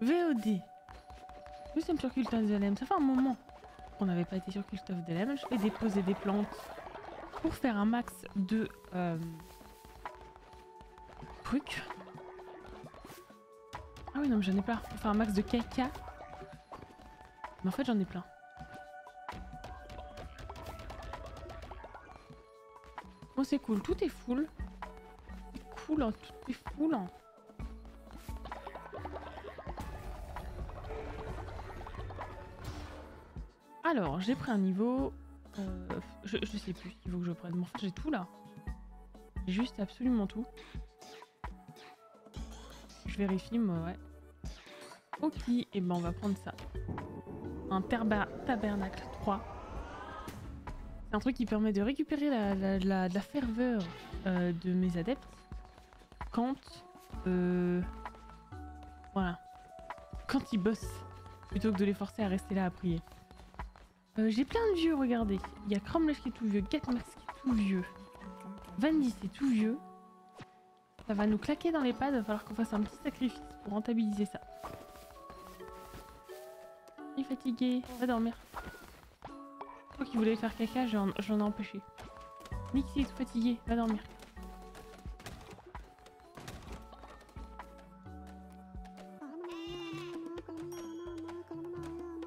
VOD. Nous sommes sur Cult of the. Ça fait un moment qu'on n'avait pas été sur Cult of the. Je vais déposer des plantes pour faire un max de euh, trucs. Ah oui, non, mais j'en ai plein. Faire un max de caca. Mais en fait, j'en ai plein. Bon, c'est cool. Tout est full. Cool, hein. tout est full. hein. Alors, j'ai pris un niveau. euh, je, sais plus qu'il faut que je prenne. Mais en fait, j'ai tout là. Juste absolument tout. Je vérifie, moi, ouais. Ok, et ben on va prendre ça. Un tabernacle 3. C'est un truc qui permet de récupérer la ferveur euh, de mes adeptes quand. euh, voilà. Quand ils bossent. Plutôt que de les forcer à rester là à prier. Euh, J'ai plein de vieux, regardez. Il y a Cromlech qui est tout vieux, Gatmax qui est tout vieux. Vandy c'est tout vieux. Ça va nous claquer dans les pads, il va falloir qu'on fasse un petit sacrifice pour rentabiliser ça. Il est fatigué, va dormir. Toi qui voulais faire caca, j'en ai empêché. Nixie est tout fatigué, va dormir.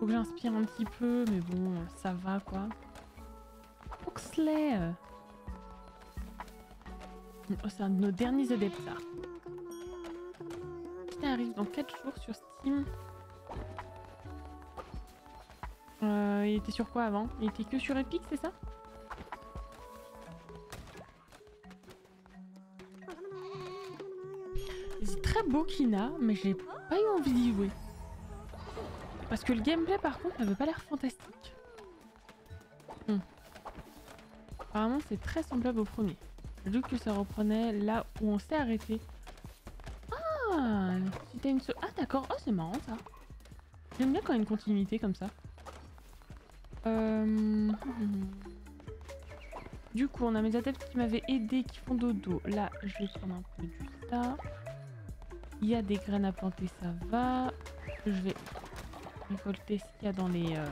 Que j'inspire un petit peu, mais bon, ça va quoi. Oxley. Oh, C'est un de nos derniers adeptes, ça. Qui arrive dans 4 jours sur Steam. Euh, il était sur quoi avant? Il était que sur Epic, c'est ça? C'est très beau Kina, mais j'ai pas eu envie d'y jouer. Parce que le gameplay par contre n'avait pas l'air fantastique. Hmm. Apparemment c'est très semblable au premier. J'ai vu que ça reprenait là où on s'est arrêté. Ah C'était une... so- Ah d'accord, oh c'est marrant ça. J'aime bien quand il y a une continuité comme ça. Euh... Du coup on a mes adeptes qui m'avaient aidé, qui font dodo. Là je vais prendre un peu du ça. Il y a des graines à planter, ça va. Je vais récolter ce qu'il y a dans les... euh,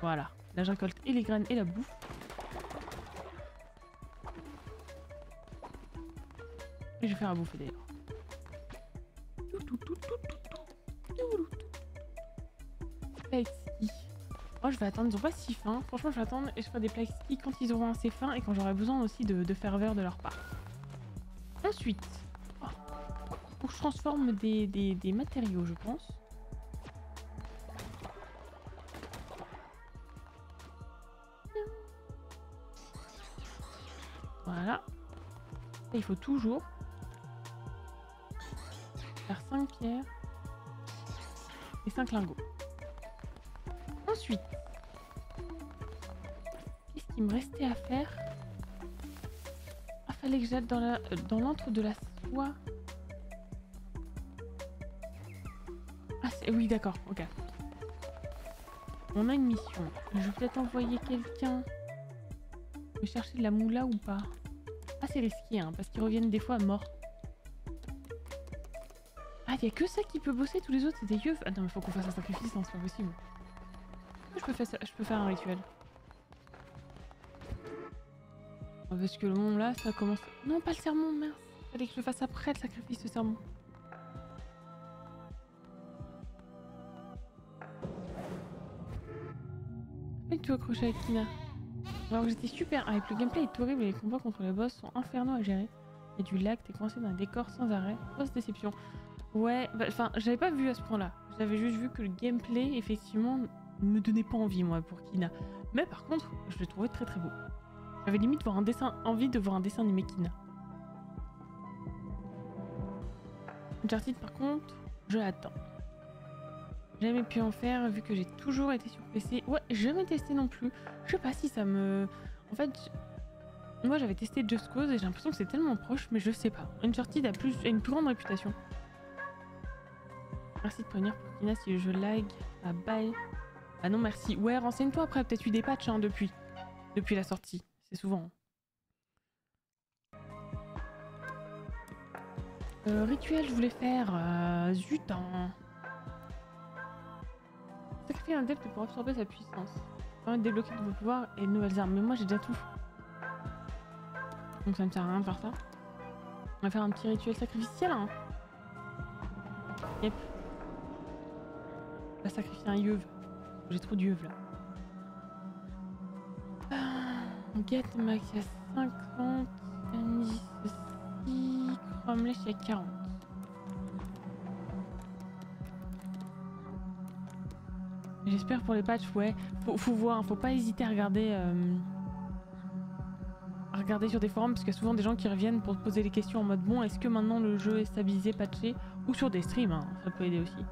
Voilà. Là, je récolte et les graines et la bouffe. Et je vais faire à bouffer d'ailleurs. Oh, je vais attendre, ils ont pas si faim. Franchement, je vais attendre et je ferai des ski quand ils auront assez faim et quand j'aurai besoin aussi de, ferveur de leur part. Ensuite, oh, je transforme des matériaux, je pense. Faut toujours faire 5 pierres et 5 lingots. Ensuite, qu'est-ce qu'il me restait à faire? Ah, fallait que j'aille dans euh, l'antre de la soie. Ah, oui, d'accord, ok. On a une mission. Je vais peut-être envoyer quelqu'un me chercher de la moula ou pas? C'est risqué, hein, parce qu'ils reviennent des fois morts. Ah, il a que ça qui peut bosser, tous les autres, c'est des yeux. Ah non, mais faut qu'on fasse un sacrifice, hein, c'est pas possible. Je peux, faire ça- je peux faire un rituel. Ah, Parce que le monde là, ça commence. Non, pas le sermon, mince. Fallait que je le fasse après le sacrifice, le sermon. Tout accroché avec Kina. Alors j'étais super hype, le gameplay est horrible et les combats contre les boss sont infernaux à gérer. Il a du lag, t'es coincé dans un décor sans arrêt. Grosse déception. Ouais, bah, enfin, j'avais pas vu à ce point-là. J'avais juste vu que le gameplay, effectivement, me donnait pas envie, moi, pour Kina. Mais par contre, je l'ai trouvé très très beau. J'avais limite voir un dessin, envie de voir un dessin animé Kina. Uncharted, par contre, je l'attends. Jamais pu en faire vu que j'ai toujours été sur PC. Ouais, jamais testé non plus. Je sais pas si ça me. En fait, moi j'avais testé Just Cause et j'ai l'impression que c'est tellement proche, mais je sais pas. Uncharted a, plus... a une plus grande réputation. Merci de prévenir Kina si je lag. Ah bye. Ah non, merci. Ouais, renseigne-toi après, peut-être eu des patchs hein, depuis. Depuis la sortie. C'est souvent. Euh, rituel, je voulais faire. euh, zut, hein. Un adepte pour absorber sa puissance. Permet de débloquer de nouveaux pouvoirs et de nouvelles armes. Mais moi j'ai déjà tout. Donc ça me sert à rien de faire ça. On va faire un petit rituel sacrificiel. Hein. Yep. On va sacrifier un yeuve. J'ai trop d'yeuve là. Ah, Get max à 50. Candy ceci. Cromlech à 40. J'espère pour les patchs, ouais. Faut, faut voir, faut pas hésiter à regarder. euh, à regarder sur des forums parce qu'il y a souvent des gens qui reviennent pour poser des questions en mode bon est-ce que maintenant le jeu est stabilisé, patché ou sur des streams, hein, ça peut aider aussi.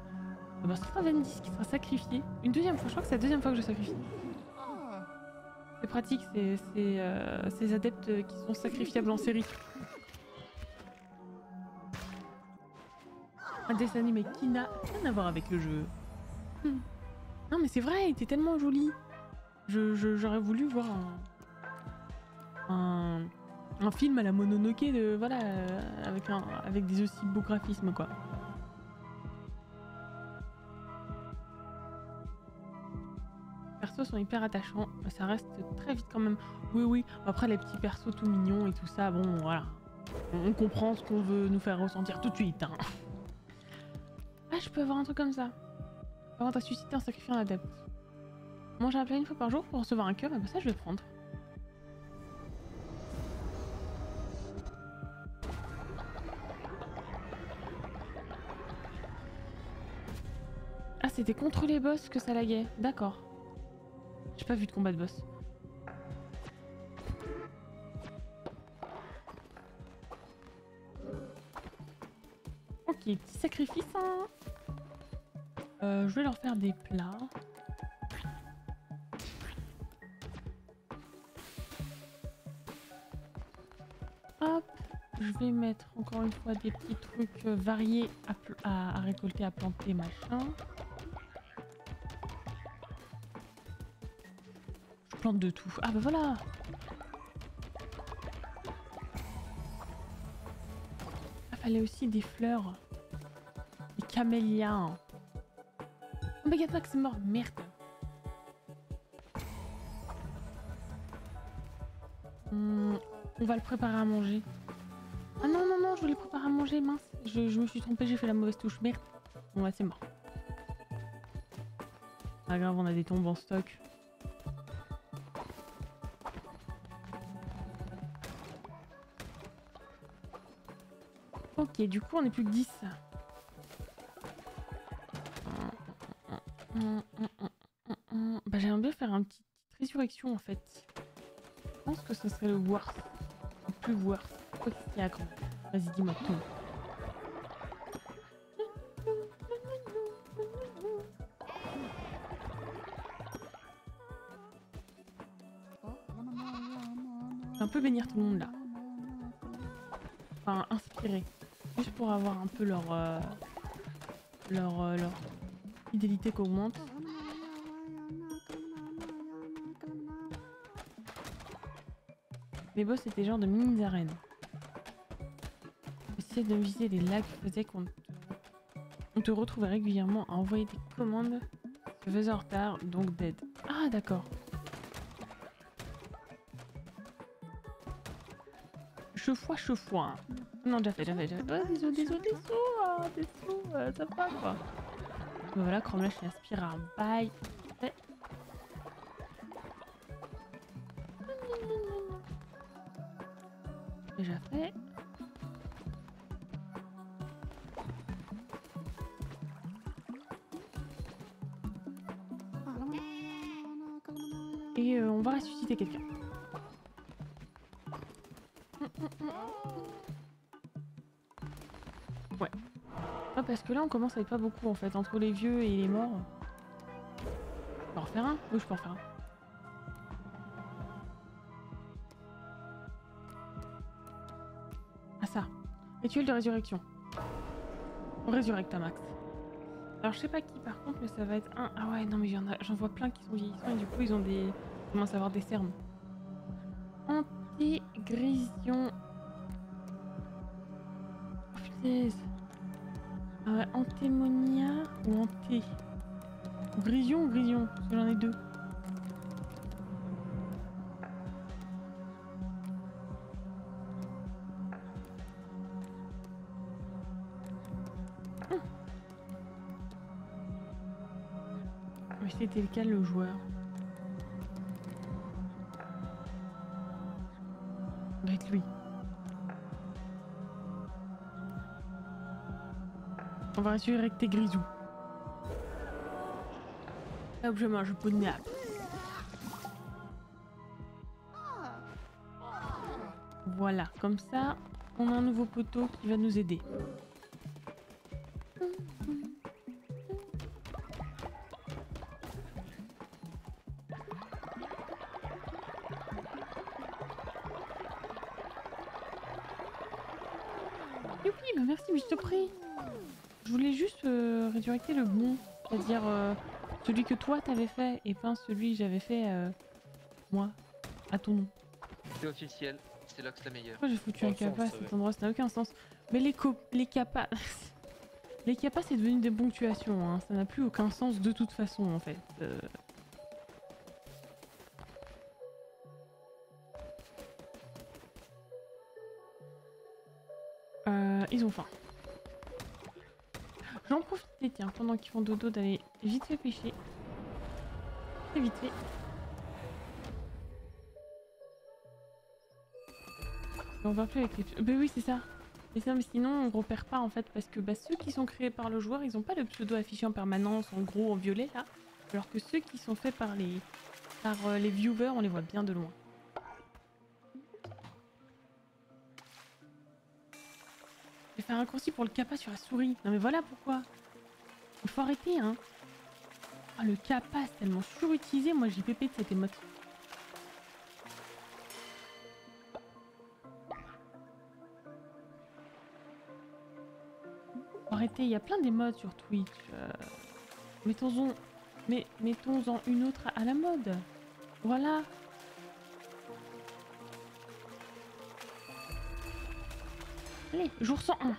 Eh ben, ce sera Vendis qui sera sacrifié. Une deuxième fois, je crois que c'est la deuxième fois que je sacrifie. C'est pratique, c'est, euh, ces adeptes qui sont sacrifiables en série. Un dessin animé qui n'a rien à voir avec le jeu. Hmm. Non mais c'est vrai, il était tellement joli. Je- je- J'aurais voulu voir un, un, film à la Mononoke de voilà euh, avec un avec des aussi beaux graphismes quoi. Persos sont hyper attachants, ça reste très vite quand même. Oui oui, après les petits persos tout mignons et tout ça, bon voilà. On, on comprend ce qu'on veut nous faire ressentir tout de suite. hein. Ah je peux avoir un truc comme ça. Avant t'as suscité un sacrifice un adepte? Manger un plat une fois par jour pour recevoir un cœur, et bah ça je vais prendre. Ah, c'était contre les boss que ça laguait. D'accord. J'ai pas vu de combat de boss. Ok, petit sacrifice. Hein. Euh, je vais leur faire des plats. Hop, je vais mettre encore une fois des petits trucs euh, variés à, récolter, à planter, machin. Je plante de tout. Ah bah voilà Il fallait aussi des fleurs. Des camélias. Oh mais Gatmax c'est mort, merde. Hmm, on va le préparer à manger. Ah non, non, non, je voulais préparer à manger, mince. Je, je me suis trompée, j'ai fait la mauvaise touche, merde. Bon bah c'est mort. Pas grave, on a des tombes en stock. Ok, du coup on est plus que 10. Bah j'aimerais bien faire un petit résurrection en fait. Je pense que ce serait le worst. Le plus worst. Quoi qu'il y a quand Vas-y dis-moi tout. Un peu bénir tout le monde là. Enfin inspirer. Juste pour avoir un peu leur euh, leur euh, leur fidélité. Les boss étaient genre de mini arènes. Essayer de viser les lacs faisait qu'on te... retrouvait régulièrement à envoyer des commandes se faisant en retard, donc dead. Ah d'accord. Chefois, chefois. Non, déjà fait, déjà fait, déjà fait. Oh, ça va quoi. Voilà, Chromelash il inspire un bail. Là, on commence à être pas beaucoup en fait. Entre les vieux et les morts. Je peux en refaire un Oui, je peux en faire un? Ah, ça. Rituel de résurrection. On résurrecte un max. Alors, je sais pas qui par contre, mais ça va être un. Ah, ouais, non, mais j'en vois plein qui sont vieillissants et du coup, ils ont des. Ils commencent à avoir des cernes. Antégrision. On va rassurer que t'es grisou. Hop, je mange peu de nappe. Voilà, comme ça, on a un nouveau poteau qui va nous aider. C'est-à-dire euh, celui que toi t'avais fait et pas celui que j'avais fait euh, moi, à ton nom. C'est officiel, c'est Lox la meilleure. Pourquoi j'ai foutu un capa à cet endroit? Ça n'a aucun sens. Mais les, les capas... les capas c'est devenu des ponctuations, hein. ça n'a plus aucun sens de toute façon en fait. Euh, ils ont faim. J'en profite, tiens, pendant qu'ils font dodo, d'aller vite fait pêcher. Très vite fait. On va plus avec les... Bah oui, c'est ça. C'est ça, mais sinon on repère pas en fait, parce que bah, ceux qui sont créés par le joueur, ils ont pas le pseudo affiché en permanence, en gros en violet là. Alors que ceux qui sont faits par les, par, euh, les viewers, on les voit bien de loin. J'ai fait un raccourci pour le capa sur la souris. Non mais voilà pourquoi. Il faut arrêter hein. Ah le capa c'est tellement surutilisé, moi j'ai pépé de cette émote. Faut arrêter, il y a plein d'émotes sur Twitch. euh, Mettons-en mais mettons-en une autre à la mode. Voilà. Allez, jour 101.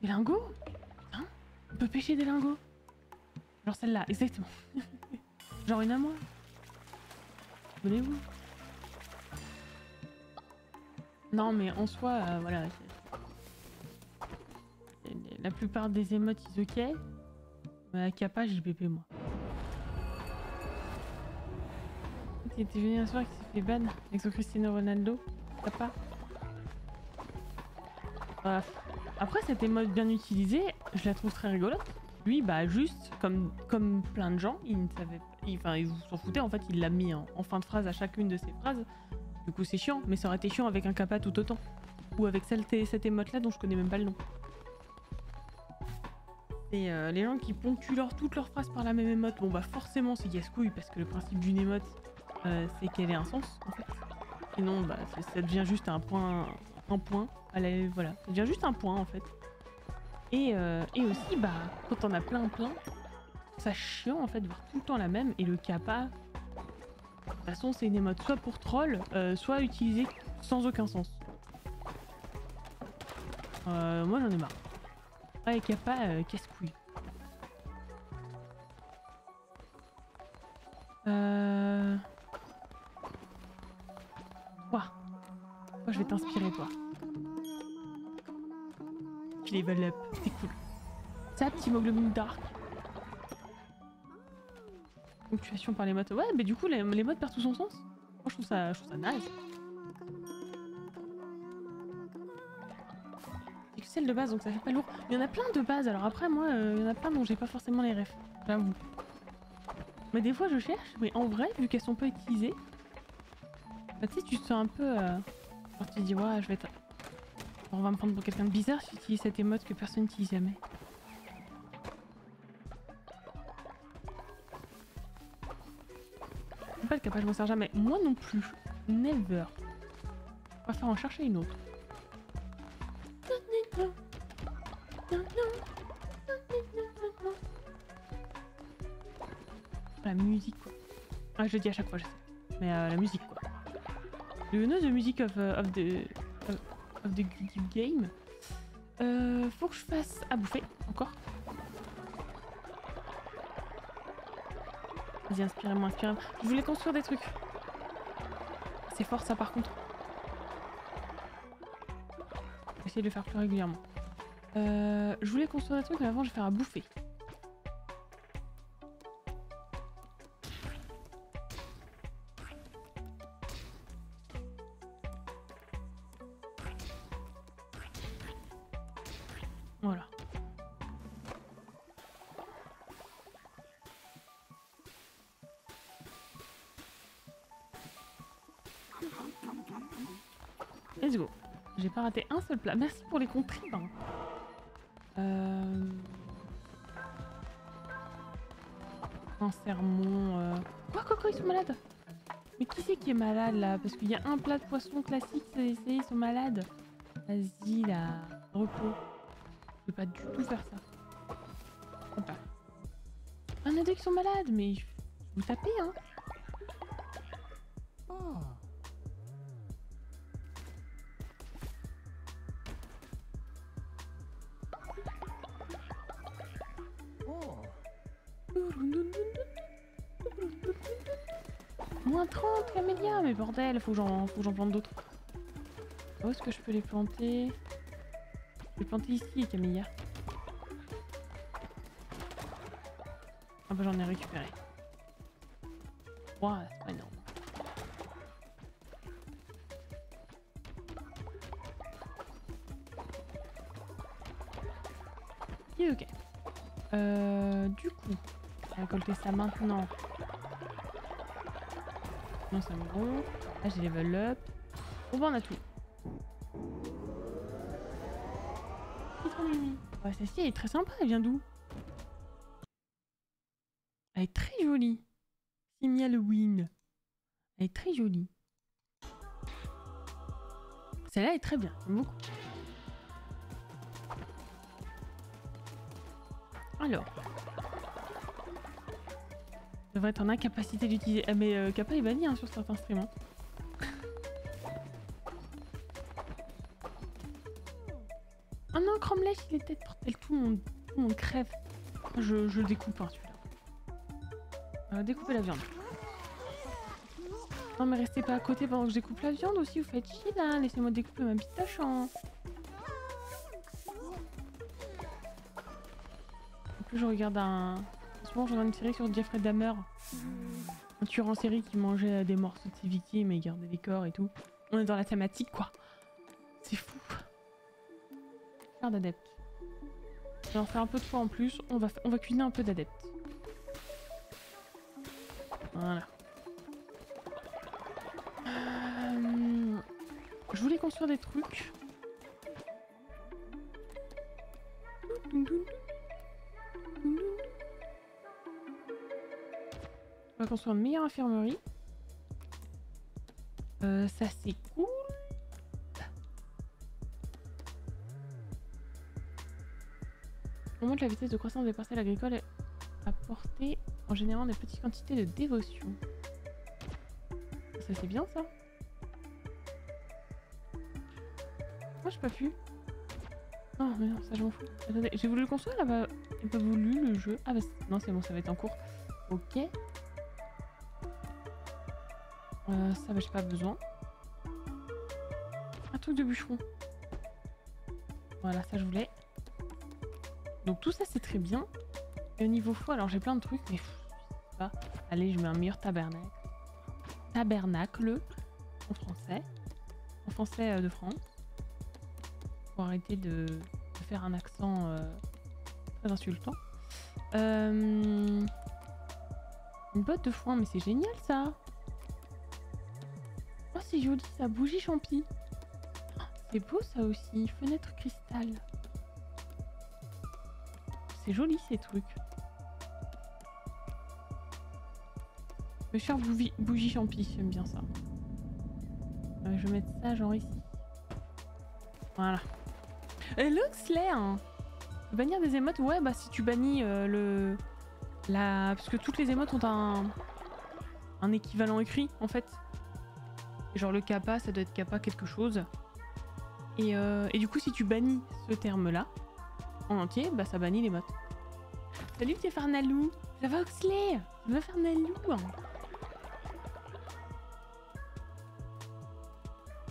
Des lingots? Putain, on peut pêcher des lingots? Genre celle-là, exactement. Genre une à moi. Abonnez-vous. Non mais en soi, euh, voilà. La plupart des émotes ils ok. Mais Kappa, JPP moi. Il était venu un soir qui s'est fait ban avec son Cristiano Ronaldo. Kappa. Voilà. Après cette émote bien utilisée, je la trouve très rigolote. Lui, bah juste comme, comme plein de gens, il ne savait pas. Enfin, il s'en foutait en fait, il l'a mis en fin de phrase à chacune de ses phrases. Du coup, c'est chiant, mais ça aurait été chiant avec un kappa tout autant. Ou avec cette émote là dont je connais même pas le nom. Et euh, les gens qui ponctuent toutes leurs phrases par la même émote, bon bah forcément c'est casse-couille parce que le principe d'une émote euh, c'est qu'elle ait un sens en fait. Sinon bah ça- devient juste un point, un point. la- voilà, ça devient juste un point en fait. Et, euh, et aussi bah quand on a plein plein, ça chiant en fait de voir tout le temps la même et le kappa. De toute façon c'est une émote soit pour troll, euh, soit utilisée sans aucun sens. Euh, moi j'en ai marre. Ouais, kappa, euh, casse-couille. Euh... Toi, je vais t'inspirer, toi. Tu level up, c'est cool. Ça, petit hemoglobine dark. Ponctuation par les modes. Ouais, mais du coup, les, les modes perdent tout son sens. Moi, je trouve ça, je trouve ça naze. C'est que celle de base, donc ça fait pas lourd. Il y en a plein de bases, alors après, moi, euh, il y en a plein dont j'ai pas forcément les refs. J'avoue. Mais des fois, je cherche, mais en vrai, vu qu'elles sont pas utilisées, bah, tu sais, tu te sens un peu. Euh... Tu te dis, ouais, je vais. On va me prendre pour quelqu'un de bizarre si j'utilise cette émote que personne n'utilise jamais. parce qu'après je m'en sers jamais. Moi non plus. Never. On va faire en chercher une autre. La musique quoi. Ah, je le dis à chaque fois, je sais. Mais euh, la musique quoi. Le nom de musique of, euh, of the, of, of the game. Euh, faut que je fasse à bouffer. Vas-y, inspirez-moi, inspirez-moi. Je voulais construire des trucs. C'est fort ça par contre. Je vais essayer de le faire plus régulièrement. Euh, je voulais construire des trucs, mais avant je vais faire à bouffer. Voilà. Let's go. J'ai pas raté un seul plat. Merci pour les contribs. hein. Euh... Un sermon. Euh... Quoi, quoi, quoi, ils sont malades? Mais qui c'est qui est malade là? Parce qu'il y a un plat de poisson classique, c'est c'est- ils sont malades. Vas-y là, repos. Je vais pas du tout faire ça. Hop là. Un a deux qui sont malades, mais vous tapez hein. Bordel, faut que j'en plante d'autres. Où est-ce que je peux les planter? Je vais les planter ici, les camélias. Ah bah j'en ai récupéré. Ouah, c'est pas énorme. Ok. Euh, du coup, on récolter ça maintenant. Non, c'est bon. Là, j'ai level up. Bon, bah, on a tout. Mimi. Ouais, celle-ci, elle est très sympa. Elle vient d'où? Elle est très jolie. Simi Halloween. Elle est très jolie. Celle-là est très bien. J'aime beaucoup. Alors. devrait être en incapacité d'utiliser. Ah, mais euh, Kappa est banni hein, sur certains streams. Découpe, hein. Euh, la viande. Non, mais restez pas à côté pendant que je découpe la viande aussi. Vous faites chier là. Laissez-moi découper ma petite tâche en. En plus, je regarde un. En ce moment, je regarde une série sur Jeffrey Dahmer. Un tueur en série qui mangeait des morceaux de ses victimes et gardait les corps et tout. On est dans la thématique, quoi. C'est fou. Faire d'adeptes. Vais en faire un peu de fois en plus. On va, on va cuisiner un peu d'adeptes. Voilà. Euh, Je voulais construire des trucs. On va construire une meilleure infirmerie. Euh, ça c'est cool. On monte la vitesse de croissance des parcelles agricoles à porter en générant des petites quantités de dévotion. Ça c'est bien ça. Moi j'ai pas pu. Non mais non ça je m'en fous. Attendez, j'ai voulu le construire là-bas. J'ai pas voulu le jeu. Ah bah non c'est bon ça va être en cours. Ok. Euh, ça j'ai pas besoin. Un truc de bûcheron. Voilà ça je voulais. Donc tout ça c'est très bien. Et au niveau fou, alors j'ai plein de trucs, mais je sais pas. Allez, je mets un meilleur tabernacle. Tabernacle en français. En français euh, de France. Pour arrêter de, de faire un accent euh, très insultant. Euh, une botte de foin, mais c'est génial ça. Oh c'est joli ça, bougie champi. Oh, C'est beau ça aussi, fenêtre cristal. C'est joli ces trucs. Je vais faire bougie, bougie champi, j'aime bien ça. Euh, je vais mettre ça genre ici. Voilà. Et Luxley hein. Bannir des émotes, ouais bah si tu bannis euh, le la... Parce que toutes les émotes ont un, un équivalent écrit en fait. Genre le kappa, ça doit être kappa quelque chose. Et, euh, et du coup, si tu bannis ce terme-là en entier, bah ça bannit les mots. Salut petit Farnalou Ça va Oxley? Ça va Farnalou?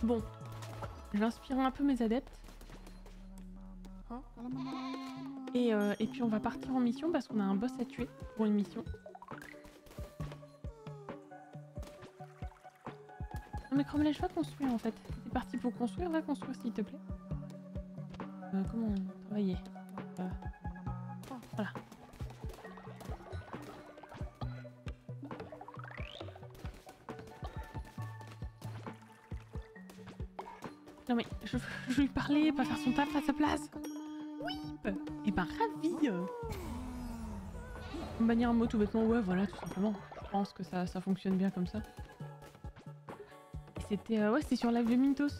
Bon, inspirer un peu mes adeptes. Et, euh, et puis on va partir en mission parce qu'on a un boss à tuer pour une mission. Non mais Cromlech, va construire en fait. C'est parti pour construire, va construire s'il te plaît. Euh, comment travailler Non mais je, je lui parler, pas faire son taf à sa place. Oui Et ben ravi Bannir un mot tout bêtement, ouais voilà tout simplement. Je pense que ça, ça fonctionne bien comme ça. C'était euh, ouais c'était sur live de Mintos.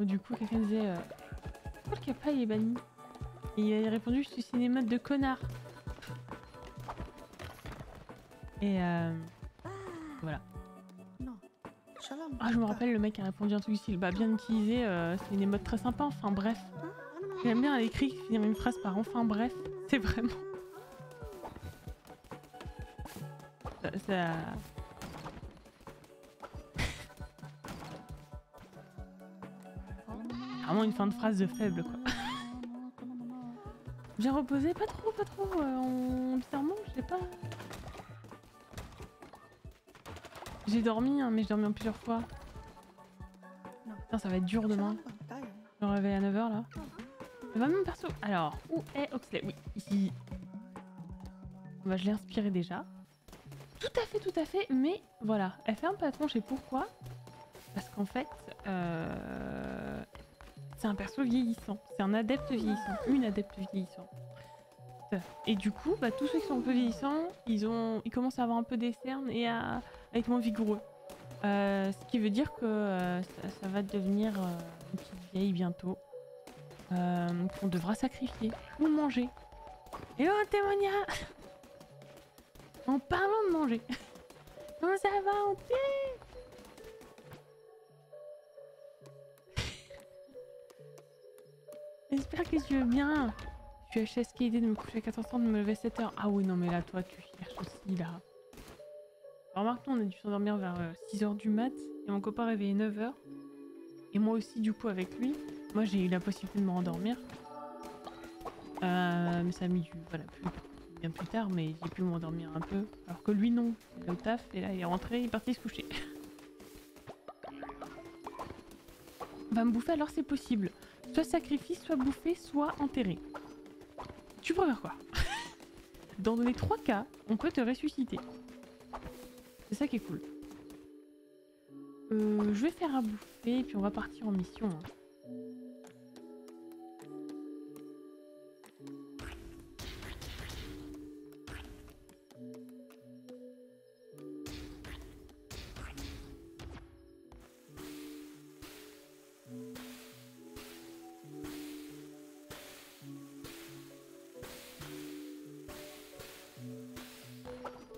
Du coup quelqu'un disait euh, pourquoi le il est banni Et il a répondu je suis cinéma de connard. Et euh, Ah je me rappelle le mec a répondu un truc ici, bah bien utilisé, euh, c'est une émote très sympa, enfin bref. J'aime bien à l'écrit finir une phrase par enfin bref, c'est vraiment... Ça... Vraiment une fin de phrase de faible quoi. Bien reposé, pas trop, pas trop, euh, en bizarrement, je sais pas... J'ai dormi, hein, mais j'ai dormi en plusieurs fois. Putain, ça va être dur demain. Je me réveille à 9h là. Va même perso? Alors, où est Oxley? Oui, ici. Bah, je l'ai inspiré déjà. Tout à fait, tout à fait. Mais voilà, elle fait un peu la tronche et pourquoi? Parce qu'en fait, euh... c'est un perso vieillissant. C'est un adepte vieillissant. Une adepte vieillissante. Et du coup, bah, tous ceux qui sont un peu vieillissants, ils, ont... ils commencent à avoir un peu des cernes et à, être moins vigoureux. Euh, ce qui veut dire que euh, ça, va devenir euh, une petite vieille bientôt. Qu'on devra sacrifier ou manger. Et oh, témoignage En parlant de manger. Comment ça va, Anté J'espère que tu veux bien. Je suis HSK idée de me coucher à 14h, de me lever à 7h. Ah oui, non, mais là, toi, tu cherches aussi, là. Remarque, on a dû s'endormir vers 6h du mat. Et mon copain réveillé 9h. Et moi aussi, du coup, avec lui. Moi, j'ai eu la possibilité de me rendormir. Euh, mais ça a mis du... Voilà, bien plus tard, mais j'ai pu m'endormir un peu. Alors que lui, non. Il au taf, et là, il est rentré, il est parti se coucher. Va me bouffer, alors c'est possible. Soit sacrifice, soit bouffer, soit enterré. Tu préfères quoi? Dans les trois cas, on peut te ressusciter. C'est ça qui est cool. Euh, je vais faire à bouffer, puis on va partir en mission. Hein.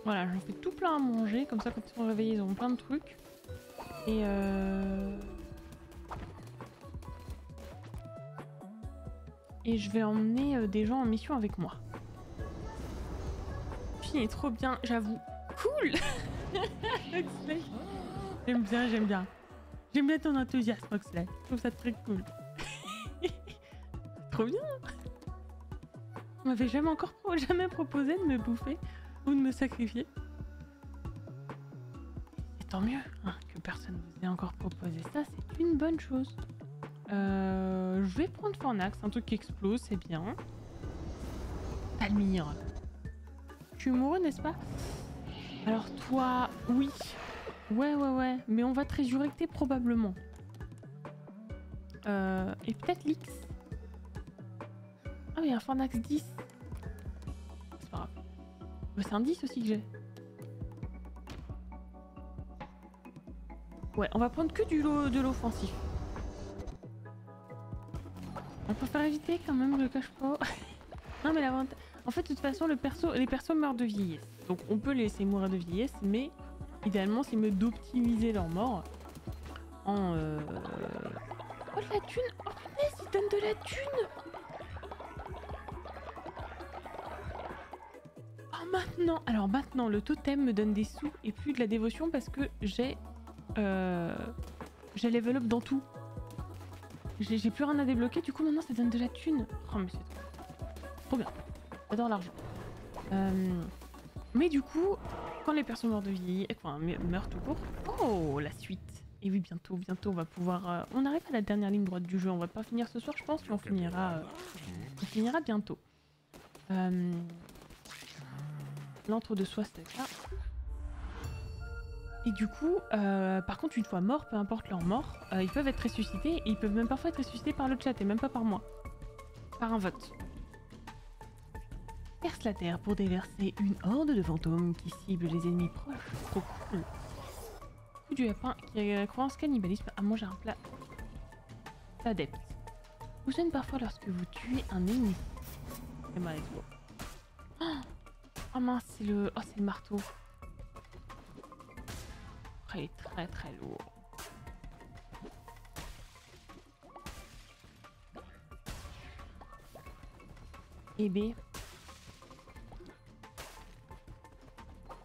Voilà, j'en fais tout plein à manger, comme ça quand ils sont réveillés ils auront plein de trucs. Et euh... Et je vais emmener euh, des gens en mission avec moi. Puis est trop bien, j'avoue. Cool J'aime bien, j'aime bien. J'aime bien ton enthousiasme, Oxley. Je trouve ça très cool. trop bien On m'avait jamais encore jamais proposé de me bouffer ou de me sacrifier. Et tant mieux hein, que personne vous ait encore proposé ça, c'est une bonne chose. Euh, je vais prendre Fornax, un truc qui explose, c'est bien. Palmyre. Tu es n'est-ce pas? Alors toi, oui. Ouais, ouais, ouais. Mais on va te résurrecter probablement. Euh, et peut-être l'X. Ah oui, un Fornax 10. C'est un 10 aussi que j'ai. Ouais, on va prendre que du lot, de l'offensif. On préfère éviter quand même, je le cache pas. non mais l'avantage... En fait, de toute façon, les persos meurent de vieillesse. Donc on peut les laisser mourir de vieillesse, mais idéalement, c'est mieux d'optimiser leur mort en... euh, Oh, la thune Oh, punaise, ils donnent de la thune maintenant Alors maintenant, le totem me donne des sous et plus de la dévotion parce que j'ai... Euh, j'ai level up dans tout. J'ai plus rien à débloquer, du coup maintenant ça donne de la thune. Oh mais c'est trop, bien. J'adore l'argent. Euh, mais du coup, quand les personnes meurent de vie, enfin me- meurent tout court, oh la suite. Et oui bientôt, bientôt on va pouvoir... euh, on arrive à la dernière ligne droite du jeu, on va pas finir ce soir je pense, mais on finira, euh, on finira bientôt. Euh, L'entre de soi c'est là. Et du coup, euh, par contre, une fois morts, peu importe leur mort, euh, ils peuvent être ressuscités et ils peuvent même parfois être ressuscités par le chat et même pas par moi. Par un vote. Perce la terre pour déverser une horde de fantômes qui ciblent les ennemis proches. Trop cool. Coup du lapin qui a croyance cannibalisme à manger un plat d'adepte. Fonctionne parfois lorsque vous tuez un ennemi. Vous. Oh mince, c'est le... Oh, c'est le marteau. Il est très très lourd. Et B.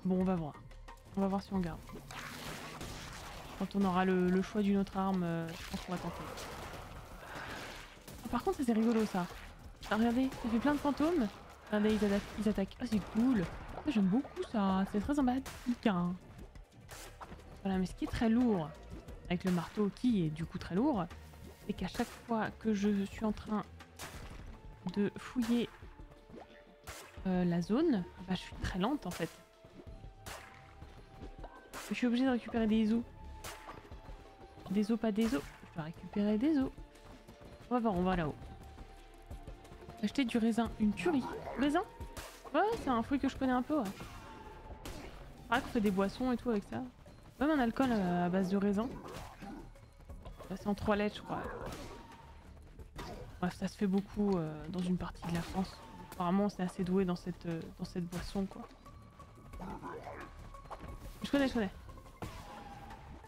Bon, on va voir. On va voir si on garde. Quand on aura le, choix d'une autre arme, euh, je pense qu'on va tenter. Ah, par contre, c'est rigolo ça. Ah, regardez, ça fait plein de fantômes. Regardez, ils attaquent. Ah, c'est cool. Ah, J'aime beaucoup ça. C'est très sympathique. hein. Voilà, mais ce qui est très lourd avec le marteau, qui est du coup très lourd, c'est qu'à chaque fois que je suis en train de fouiller euh, la zone, bah, je suis très lente en fait. Je suis obligée de récupérer des os. Des os, pas des os. Je dois récupérer des os. On va voir, on va là-haut. Acheter du raisin, une tuerie. Raisin Ouais, c'est un fruit que je connais un peu, ouais. Pareil qu'on fait des boissons et tout avec ça. Même un alcool euh, à base de raisin. C'est en trois lettres, je crois. Bref, ça se fait beaucoup euh, dans une partie de la France. Apparemment, c'est assez doué dans cette, euh, dans cette boisson, quoi. Je connais, je connais.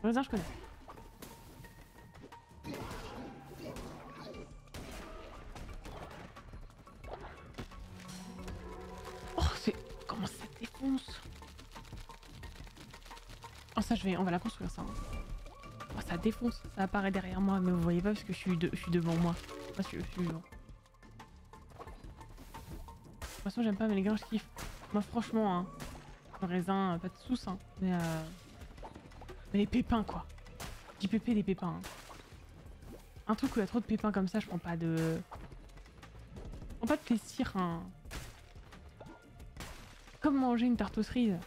Raisin, je connais. Ça, je vais... On va la construire, ça. hein. Oh, ça défonce. Ça apparaît derrière moi, mais vous voyez pas parce que je suis, de... je suis devant moi. Suis devant. De toute façon, j'aime pas, mais les grains, je kiffe. Moi, franchement, hein, le raisin, euh, pas de sous, hein, mais, euh... les pépins, quoi. Petit pépé des pépins. hein. Un truc où il y a trop de pépins comme ça, je prends pas de... Je prends pas de plaisir, hein. Comme manger une tarte aux cerises.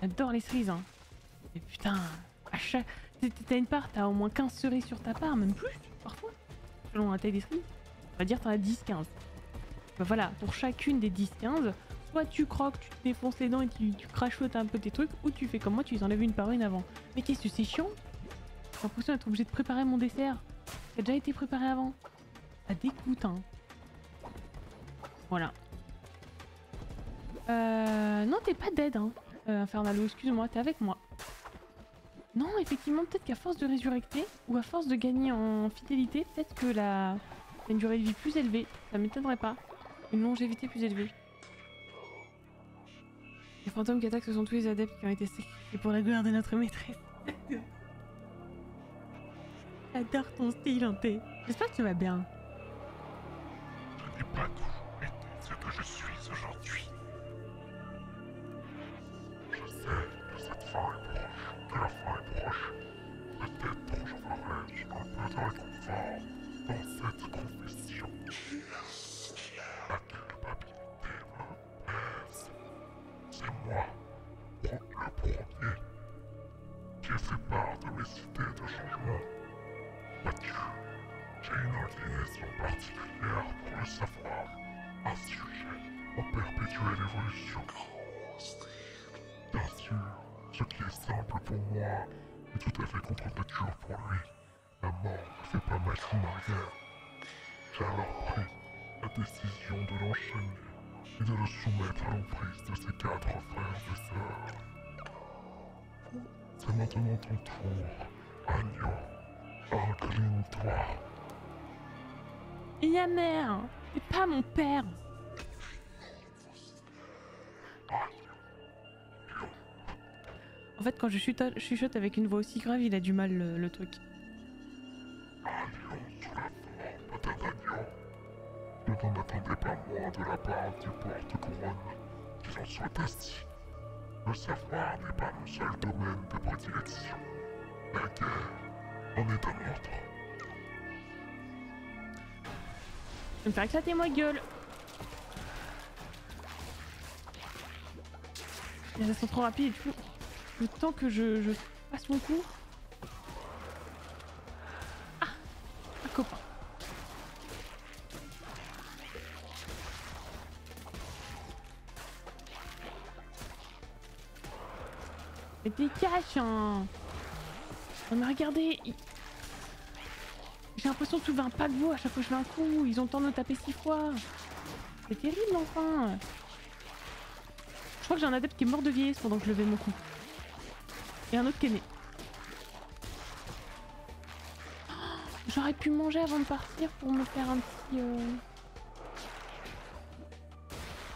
J'adore les cerises, hein. Et putain, à chaque... t'as- une part, t'as au moins 15 cerises sur ta part, même plus, parfois. Selon des cerises. On va dire t'en as 10-15. Bah voilà, pour chacune des 10-15, soit tu croques, tu te défonces les dents et tu, tu crachotes un peu tes trucs, ou tu fais comme moi, tu les enlèves une par une avant. Mais qu'est-ce que c'est chiant? J'ai l'impression d'être obligé de préparer mon dessert. qui a déjà été préparé avant? Ça dégoûte, hein. Voilà. Euh... Non, t'es pas dead, hein. Euh, Infernalo, excuse-moi, t'es avec moi. Non, effectivement, peut-être qu'à force de résurrecter, ou à force de gagner en fidélité, peut-être que la... une durée de vie plus élevée. Ça m'étonnerait pas. Une longévité plus élevée. Les fantômes qui attaquent, ce sont tous les adeptes qui ont été sacrifiés pour la gloire de notre maîtresse. J'adore ton style, Hanté. J'espère que tu vas bien. Quand je chuchote, avec une voix aussi grave, il a du mal le, le truc. Agneau sous la forme d'un agneau. Ne t'en attendez pas moins de la part du porte-couronne qu'il en soit ainsi. Le savoir n'est pas mon seul domaine de prédilection. La guerre en est un autre. Je vais me faire éclater ma gueule Les sont trop rapides. Le temps que je, fasse mon cours. Ah Un copain. Mais t'es hein Non mais regardez J'ai l'impression de soulever un paquebot à chaque fois que je fais un coup. Ils ont le temps de me taper six fois. C'est terrible enfin Je crois que j'ai un adepte qui est mort de vieillesse pendant que je levais mon coup. Et un autre qui est né. Oh, J'aurais pu manger avant de partir pour me faire un petit... euh,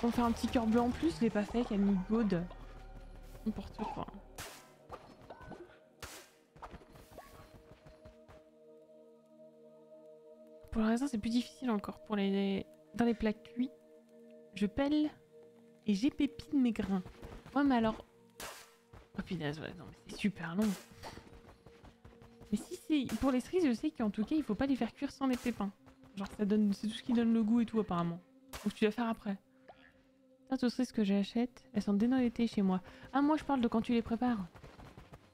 Pour me faire un petit cœur blanc en plus, je l'ai pas fait, Camille God. N'importe quoi. Pour le raisin, c'est plus difficile encore. Pour les... Dans les plats cuits, je pèle et j'épépine mes grains. Ouais, mais alors... Oh punaise, ouais, non, c'est super long. Mais si c'est... Pour les cerises, je sais qu'en tout cas, il faut pas les faire cuire sans les pépins. Genre, ça donne... c'est tout ce qui donne le goût et tout, apparemment. Donc tu dois faire après. Tartes aux cerises que j'achète, elles sont l'été chez moi. Ah, moi, je parle de quand tu les prépares.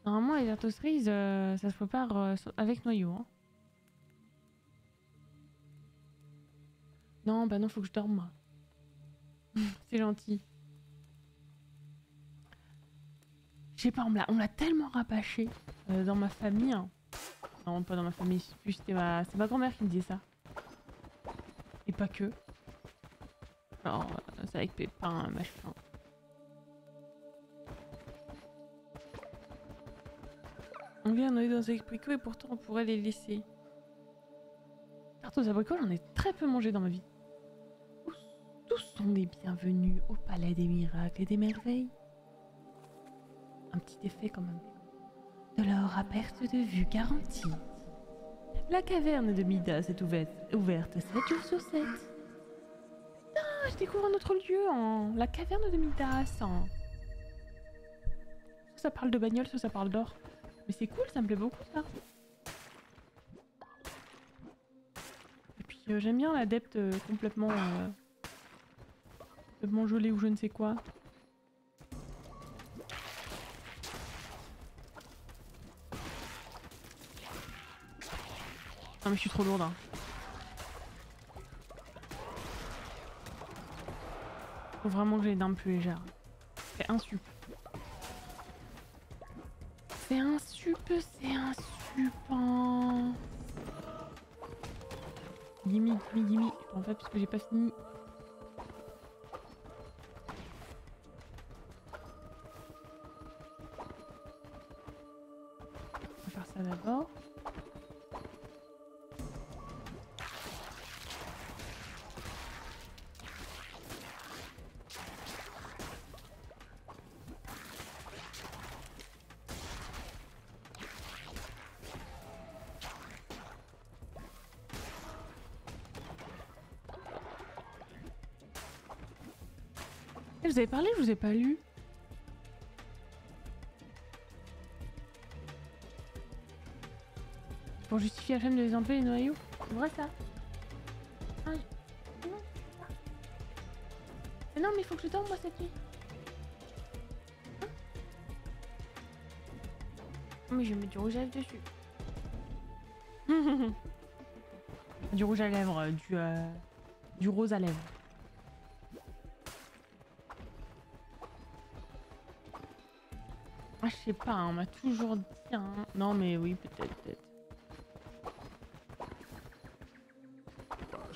Normalement, les tartes cerises, euh, ça se prépare euh, avec noyau, hein. Non, bah non, faut que je dorme, moi. C'est gentil. Sais pas, on l'a- tellement rapaché euh, dans ma famille. hein. Non, pas dans ma famille, c'est ma grand-mère qui me disait ça. Et pas que. Genre, euh, c'est avec pépin, machin. On vient noyer dans les abricots et pourtant on pourrait les laisser. Tarte aux abricots, j'en ai très peu mangé dans ma vie. Tous, tous sont les bienvenus au palais des miracles et des merveilles. Un petit effet quand même. De leur à perte de vue garantie. La caverne de Midas est ouverte, ouverte 7 jours sur 7. Putain, je découvre un autre lieu, la caverne de Midas. hein. Ça parle de bagnole, ça parle d'or. Mais c'est cool, ça me plaît beaucoup ça. Et puis euh, j'aime bien l'adepte euh, complètement... Euh, complètement gelé ou je ne sais quoi. Mais je suis trop lourde. Hein. Faut vraiment que j'ai les armes plus légères. C'est un sup. C'est un sup, c'est un sup. hein. Gimme, gimme, gimme. En fait, parce que j'ai pas fini. On va faire ça d'abord. Eh, Vous avez parlé, je vous ai pas lu. Pour justifier la flemme de les enlever les noyaux. C'est vrai ça Ah, non, c'est ça. Mais non, mais il faut que je dorme moi cette nuit. Hein mais je vais mettre du rouge à lèvres dessus. du rouge à lèvres, euh, du, euh, du rose à lèvres. Sais pas, hein, on m'a toujours dit. hein. Non, mais oui, peut-être, peut-être.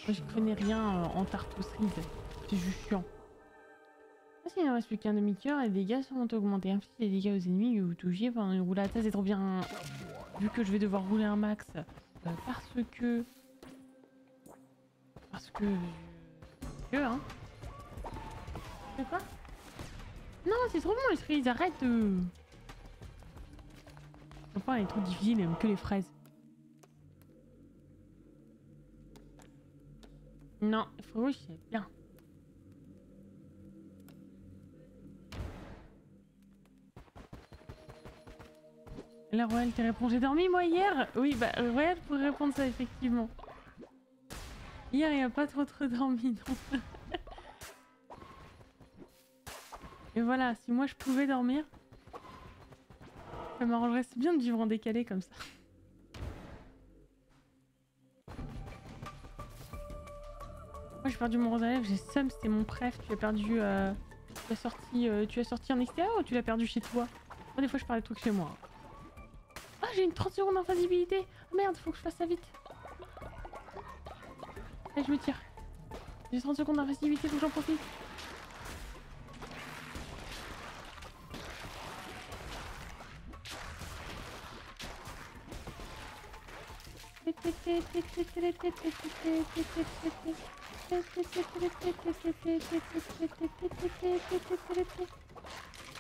Moi, je connais rien euh, en cerises. C'est juste chiant. Ah, s'il ne reste plus qu'un demi-cœur, les dégâts seront augmentés. Inflige les dégâts aux ennemis vous touchiez pendant une roulade. Ça, c'est trop bien. Vu que je vais devoir rouler un max. euh, parce que. Parce que. Hein. C'est quoi? Non, c'est trop bon, les cerises. Arrête de. Enfin, elle est trop difficile, elle aime que les fraises. Non, fruits rouges, c'est bien. La Royale qui répond J'ai dormi moi hier Oui, bah Royale pourrait répondre ça effectivement. Hier, il a pas trop trop dormi. Et voilà, si moi je pouvais dormir, ça m'arrangerait bien de vivre en décalé comme ça. Moi j'ai perdu mon rose j'ai seum, c'était mon préf, tu as perdu... euh, Tu as sorti, euh, tu as sorti en extérieur ou tu l'as perdu chez toi? Des fois je parle de trucs chez moi. Ah j'ai une 30 secondes d'infaillibilité oh, Merde, faut que je fasse ça vite. Allez je me tire. J'ai 30 secondes d'infaillibilité, faut que j'en profite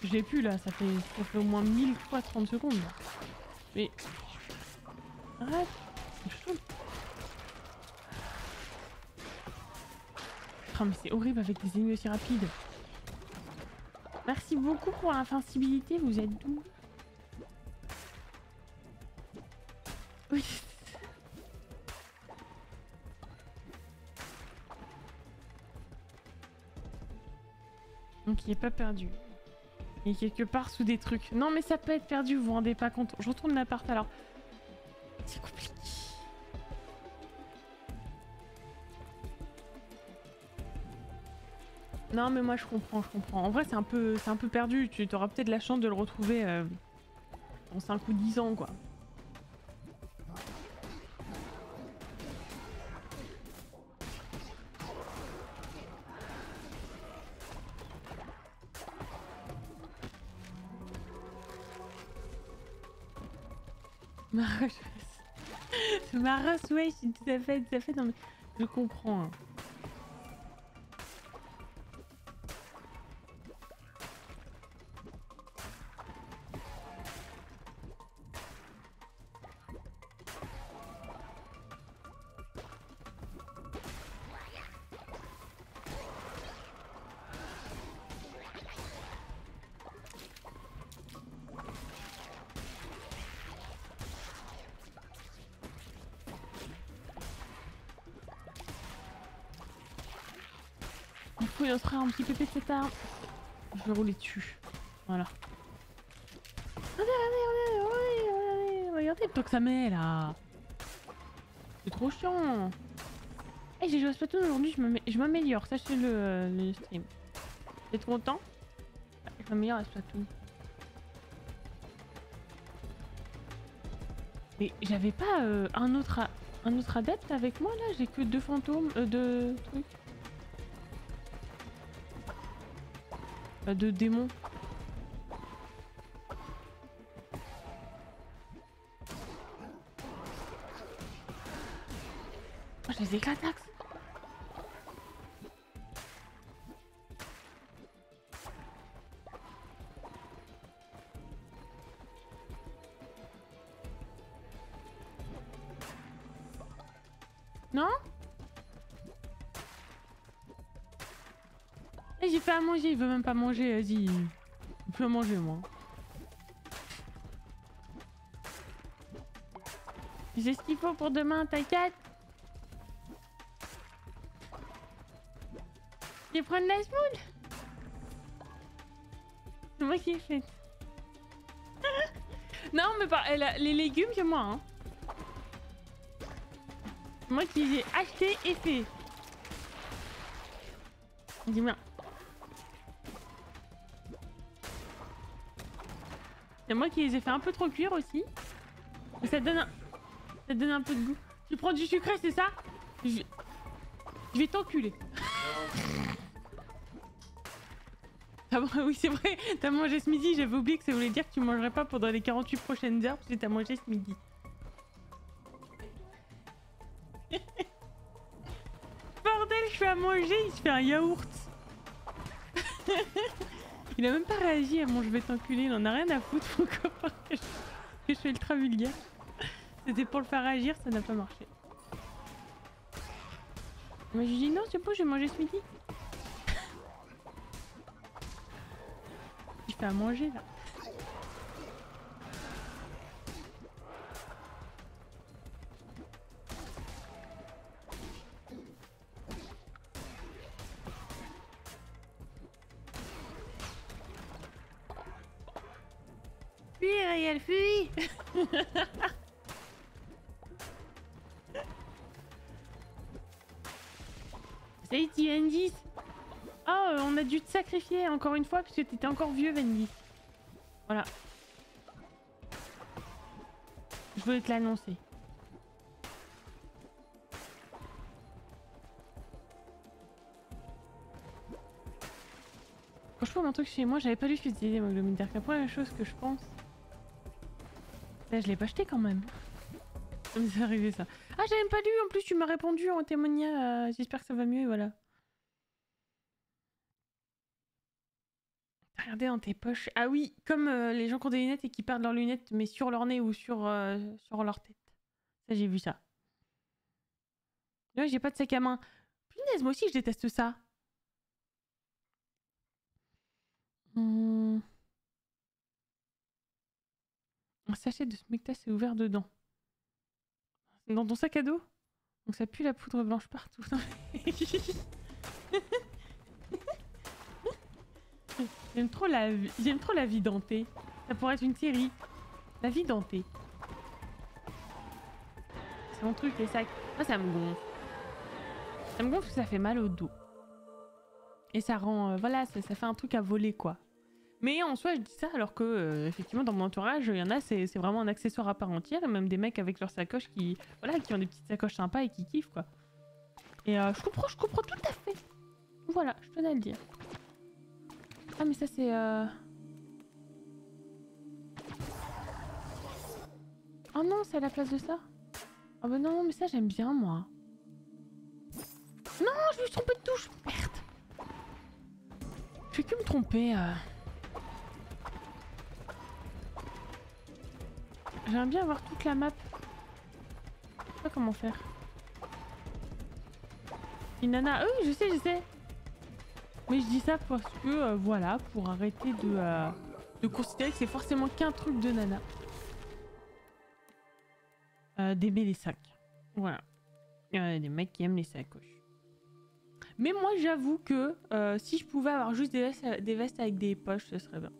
Je l'ai plus là, ça fait, ça fait au moins 1000 fois 30 secondes. Mais. Arrête. Oh, mais c'est horrible avec des ennemis aussi rapides. Merci beaucoup pour l'invincibilité, vous êtes doux. Est pas perdu. Il est quelque part sous des trucs. Non mais ça peut être perdu, vous vous rendez pas compte. Je retourne l'appart alors. C'est compliqué. Non mais moi je comprends, je comprends. En vrai c'est un peu un peu perdu. Tu auras peut-être la chance de le retrouver euh, dans 5 ou 10 ans quoi. Maros, ouais, tout à fait, tout à fait. Non mais je comprends. hein. Un petit pépé cette arme. Je vais rouler dessus. Voilà. Regardez, regardez, regardez, regardez, regardez le temps que ça met là. C'est trop chiant. Eh, j'ai joué à Splatoon aujourd'hui, je m'amé- je m'améliore. Sachez le, euh, le stream. Vous êtes content? Je m'améliore à Splatoon. Mais j'avais pas euh, un autre un autre adepte avec moi là, j'ai que deux fantômes, euh, deux trucs. De démons. Oh, je les éclate, Axe. Non? J'ai fait à manger, il veut même pas manger, vas-y. Il peut manger, moi. J'ai ce qu'il faut pour demain, t'inquiète. Je vais prendre la. C'est moi qui ai fait. non, mais pas, elle a- les légumes, c'est moi. Hein. Moi qui les ai achetés et fait. Dis-moi. C'est moi qui les ai fait un peu trop cuire aussi. Et ça donne un... Ça donne un peu de goût. Tu prends du sucré, c'est ça? Je... vais t'enculer. Ah oui, c'est vrai, t'as mangé ce midi, j'avais oublié que ça voulait dire que tu mangerais pas pendant les 48 prochaines heures parce que t'as mangé ce midi. Bordel, je fais à manger, il se fait un yaourt. il a même pas réagi à mon je vais t'enculer, il en a rien à foutre, mon je, je suis ultra vulgaire. C'était pour le faire réagir, ça n'a pas marché. Moi j'ai dit non, c'est bon, j'ai mangé ce midi. Il fait à manger là. Sacrifier encore une fois parce que t'étais encore vieux, Vendis. Voilà. Je voulais te l'annoncer. Franchement, mon truc chez moi, j'avais pas lu que c'était l'hémoglobine d'air. La première chose que je pense. Là, je l'ai pas acheté quand même. Ça m'est arrivé ça. Ah, j'avais même pas lu, en plus tu m'as répondu en témoignage. J'espère que ça va mieux, et voilà. T'as regardé dans tes poches. Ah oui, comme euh, les gens qui ont des lunettes et qui perdent leurs lunettes, mais sur leur nez ou sur, euh, sur leur tête. Ça, j'ai vu ça. Là, j'ai pas de sac à main. Punaise, moi aussi, je déteste ça. Hmm. Un sachet de smectas est ouvert dedans. Dans ton sac à dos? Donc ça pue la poudre blanche partout. J'aime trop la. J'aime trop la vie dentée. Ça pourrait être une série. La vie dentée. C'est mon truc les sacs. Moi ça me gonfle. Ça me gonfle parce que ça fait mal au dos. Et ça rend. euh, voilà, ça, fait un truc à voler quoi. Mais en soi, je dis ça alors que, euh, effectivement, dans mon entourage, il y en a, c'est c'est vraiment un accessoire à part entière. Et même des mecs avec leurs sacoches qui, voilà, qui ont des petites sacoches sympas et qui kiffent, quoi. Et euh, je comprends, je comprends tout à fait. Voilà, je tenais à le dire. Ah, mais ça, c'est... Euh... Oh non, c'est à la place de ça Ah bah non, mais ça, j'aime bien, moi. Non, je me suis trompée de touche Merde Je fais que me tromper. euh. J'aimerais bien avoir toute la map. Je sais pas comment faire. Une nana. Oui, je sais, je sais. Mais je dis ça parce que, euh, voilà, pour arrêter de, euh, de considérer que c'est forcément qu'un truc de nana. Euh, D'aimer les sacs. Voilà. Il y a des mecs qui aiment les sacoches. Mais moi, j'avoue que si je pouvais avoir juste des vestes, avec des poches, ce serait bien.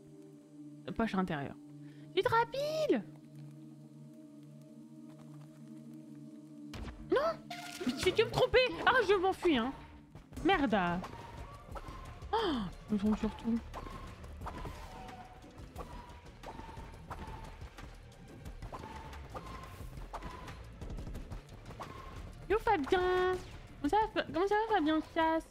Poche intérieure. Vite rapide Non Mais tu me tromper Ah, je m'enfuis, hein Merde Oh, je me trompe surtout. Yo Fabien Comment ça va, comment ça va Fabien Chasse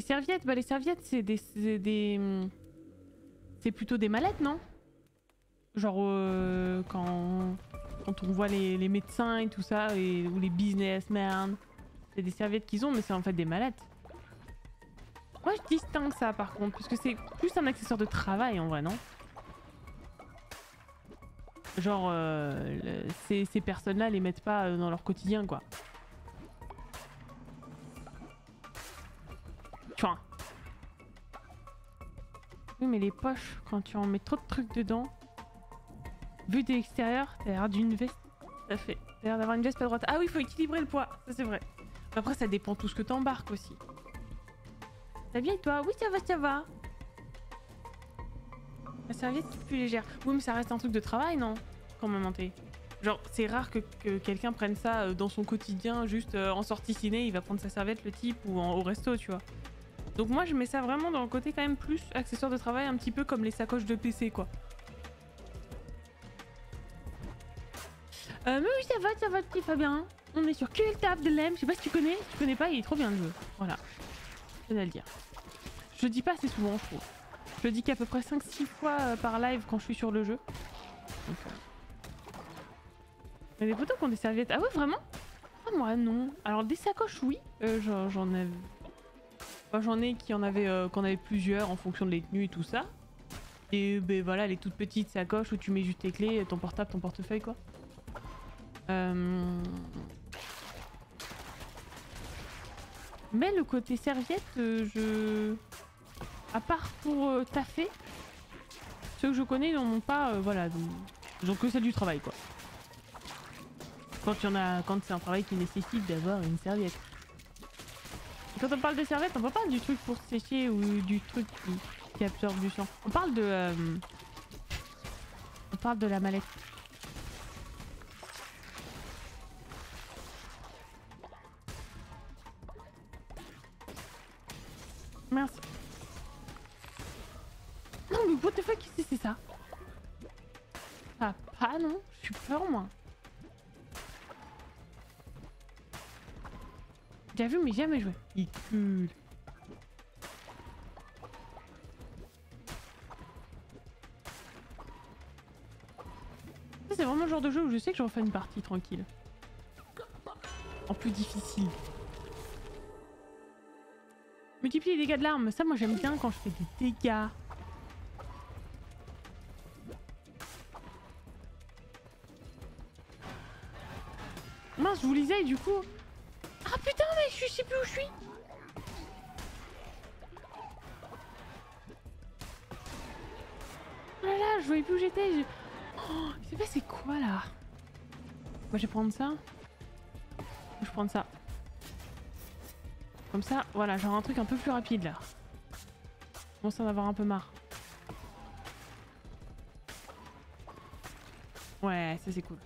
Les serviettes, bah les serviettes c'est des... C'est C'est plutôt des mallettes, non? Genre euh, quand... On voit les, médecins et tout ça, ou les businessmen, c'est des serviettes qu'ils ont, mais c'est en fait des mallettes. Moi je distingue ça par contre, parce que c'est plus un accessoire de travail en vrai, non? Genre, euh, ces personnes-là les mettent pas euh, dans leur quotidien, quoi. Oui, mais les poches, quand tu en mets trop de trucs dedans, vu de l'extérieur, t'as l'air d'une veste. Ça fait. T'as l'air d'avoir une veste pas droite. Ah oui, il faut équilibrer le poids. Ça, c'est vrai. Après, ça dépend tout ce que t'embarques aussi. Ça va bien et toi? Oui, ça va, ça va. La serviette est plus légère. Oui, mais ça reste un truc de travail, non? Quand même. Genre, c'est rare que, que quelqu'un prenne ça euh, dans son quotidien, juste euh, en sortie ciné, il va prendre sa serviette, le type, ou en- au resto, tu vois. Donc moi, je mets ça vraiment dans le côté quand même plus accessoire de travail, un petit peu comme les sacoches de PC, quoi. Euh, mais oui, ça va, ça va, petit Fabien. On est sur Quel Table de Lem, je sais pas si tu connais. Si tu connais pas, il est trop bien le jeu. Voilà. Je à le dire. Je le dis pas assez souvent, je trouve. Je le dis qu'à peu près 5-6 fois euh, par live quand je suis sur le jeu. Donc, euh, Mais des potos qui ont des serviettes. Ah ouais, vraiment? Ah, moi, non. Alors, des sacoches, oui. Euh, j'en- J'en Enfin, J'en ai qui en avaient, euh, qu'on avait plusieurs en fonction de les tenues et tout ça. Et ben voilà, les toutes petites sacoches où tu mets juste tes clés, ton portable, ton portefeuille, quoi. Euh, Mais le côté serviette, euh, je. À part pour taffer, ceux que je connais, n'en ont pas, voilà, donc, ils ont que celle du travail, quoi. Quand a, quand c'est un travail qui nécessite d'avoir une serviette. Quand on parle de serviette, on parle pas du truc pour sécher ou du truc qui, absorbe du sang. On parle de, euh, on parle de la mallette. Merci. Non mais what the fuck, c'est ça? Ah pas non, je suis peur moi. Déjà vu mais jamais joué. Il. Ça, C'est vraiment le genre de jeu où je sais que je refais une partie tranquille. En plus difficile. Multiplier les dégâts de l'arme, ça moi j'aime bien quand je fais des dégâts. Mince, je vous lisais et du coup... Ah putain mais je sais plus où je suis Oh là là, je voyais plus où j'étais. je- sais pas c'est quoi là? Moi je vais prendre ça. Je vais prendre ça. Comme ça, voilà, genre un truc un peu plus rapide là. Je commence à en avoir un peu marre. Ouais, ça c'est cool.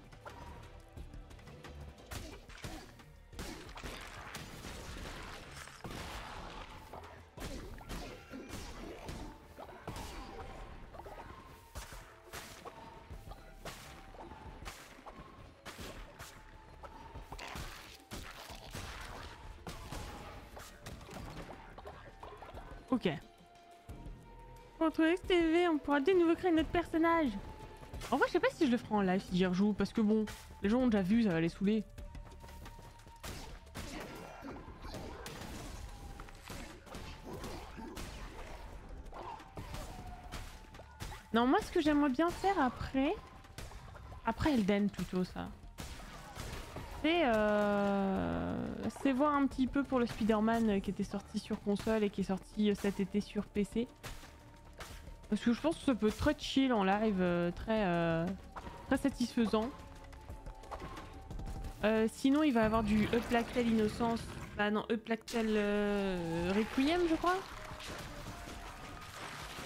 Contre XTV, on pourra de nouveau créer notre personnage. En vrai, je sais pas si je le ferai en live si j'y rejoue, parce que bon, les gens ont déjà vu, ça va les saouler. Non, moi, ce que j'aimerais bien faire après... Après Elden, plutôt, ça. C'est... Euh... Voir un petit peu pour le Spider-Man euh, qui était sorti sur console et qui est sorti euh, cet été sur PC. Parce que je pense que ça peut être très chill en live, euh, très, euh, très satisfaisant. Euh, sinon, il va avoir du Up Lactel Innocence. Bah non, Up Lactel euh, Requiem, je crois.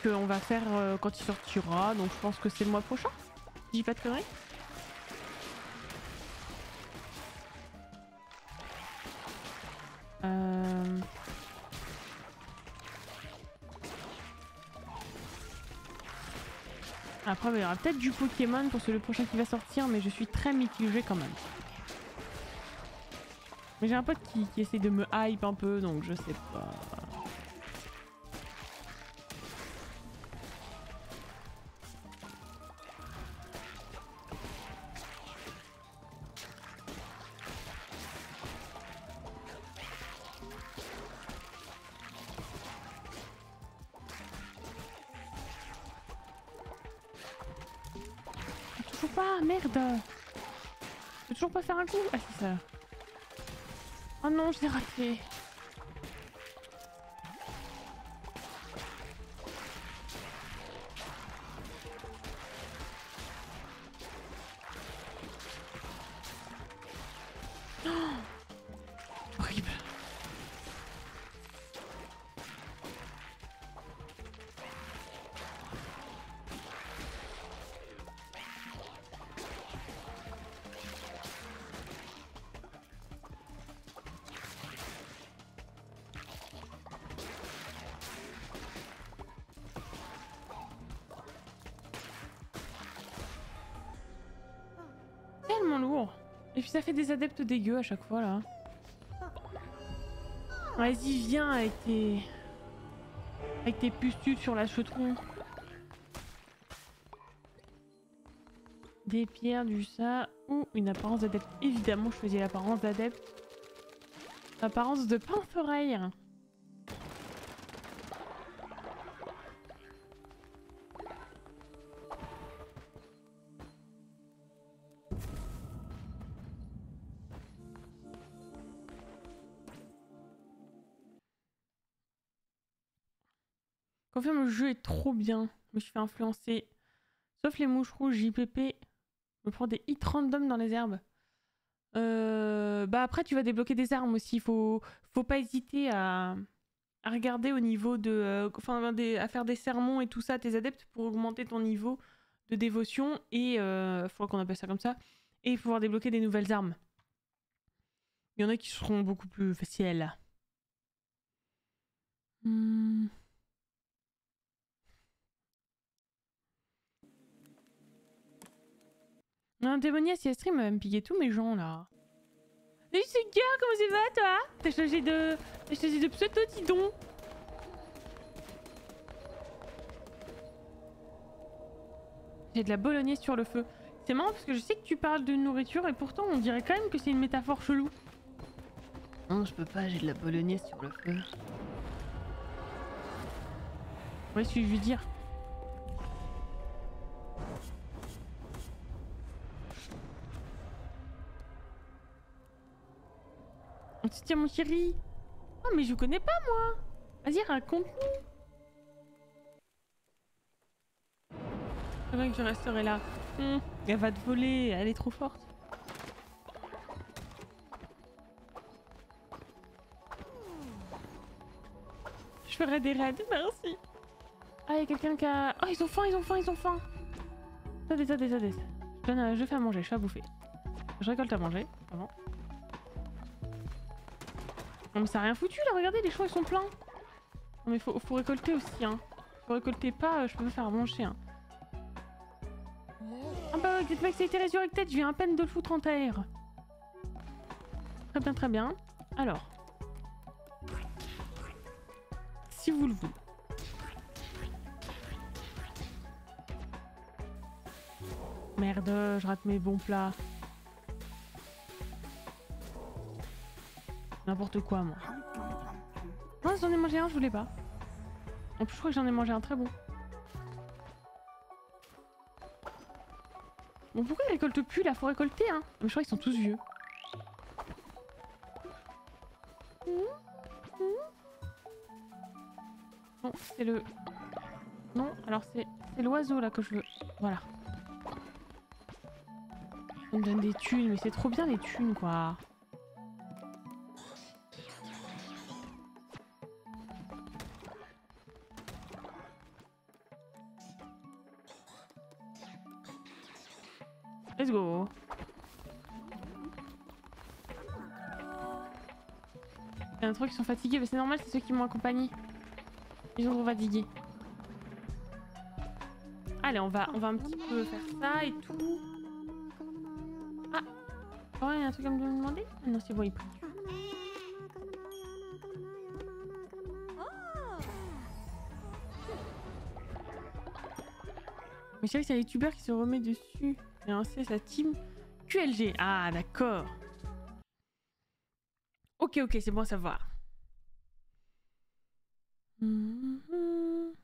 Qu'on va faire quand il sortira. Donc je pense que c'est le mois prochain. dis pas de conneries. Euh... Après, il y aura peut-être du Pokémon pour le prochain qui va sortir, mais je suis très mitigée quand même. Mais j'ai un pote qui, qui essaie de me hype un peu, donc je sais pas. Ah c'est ça. Oh non, je l'ai raté. Et puis ça fait des adeptes dégueux à chaque fois là. Vas-y, viens avec tes. Avec tes pustules sur la chetron. Des pierres, du ça. Ou une apparence d'adepte. Évidemment, je choisis l'apparence d'adepte. Apparence de pince-oreille. Confirme, le jeu est trop bien. Je me suis influencer. Sauf les mouches rouges, JPP. Je prends des hits random dans les herbes. Euh, bah après, tu vas débloquer des armes aussi. Faut, faut pas hésiter à, à regarder au niveau de. euh, Enfin, des- à faire des sermons et tout ça à tes adeptes pour augmenter ton niveau de dévotion. Et. Euh, faut qu'on appelle ça comme ça. Et pouvoir débloquer des nouvelles armes. Il y en a qui seront beaucoup plus faciles. Hmm. Un démoniaque, si stream, elle va me piquer tous mes gens là. Salut Sugar, comment ça va toi? T'as changé de. T'as changé de pseudo, dis donc J'ai de la bolognaise sur le feu. C'est marrant parce que je sais que tu parles de nourriture et pourtant on dirait quand même que c'est une métaphore chelou. Non, je peux pas, j'ai de la bolognaise sur le feu. Ouais, je veux dire. On mon chéri. Oh mais je connais pas moi. Vas-y raconte-nous. C'est vrai que je resterai là. Hum, elle va te voler, elle est trop forte. Je ferai des raids, merci. Ah, il y a quelqu'un qui a... Oh, ils ont faim, ils ont faim, ils ont faim. Attendez, attendez, attendez. Je, donne je fais à manger, je fais à bouffer. Je récolte à manger, avant. Non mais ça a rien foutu là, regardez, les champs ils sont pleins. Non mais faut, faut récolter aussi, hein. Faut récolter pas, euh, je peux pas faire manger, hein. Ah bah, Get Max a été resurrected, je viens à peine de le foutre en terre. Très bien, très bien. Alors. Si vous le voulez. Merde, je rate mes bons plats. N'importe quoi, moi. Non, j'en ai mangé un, je voulais pas. En plus, je crois que j'en ai mangé un très bon. Bon, pourquoi ils récoltent plus là? Faut récolter, hein Mais je crois qu'ils sont tous vieux. Non, c'est le... Non, alors c'est c'est l'oiseau là que je veux. Voilà. On me donne des thunes, mais c'est trop bien les thunes, quoi. Y en a trop qui sont fatigués, mais c'est normal, c'est ceux qui m'ont accompagné. Ils sont trop fatigués. Allez, on va, on va un petit peu faire ça et tout. Ah Oh, il y a un truc à me demander? Ah Non, c'est bon, il peut. Mais c'est vrai que c'est un youtubeur qui se remet dessus. Et un c'est sa team QLG. Ah, d'accord. Ok, ok, c'est bon à savoir.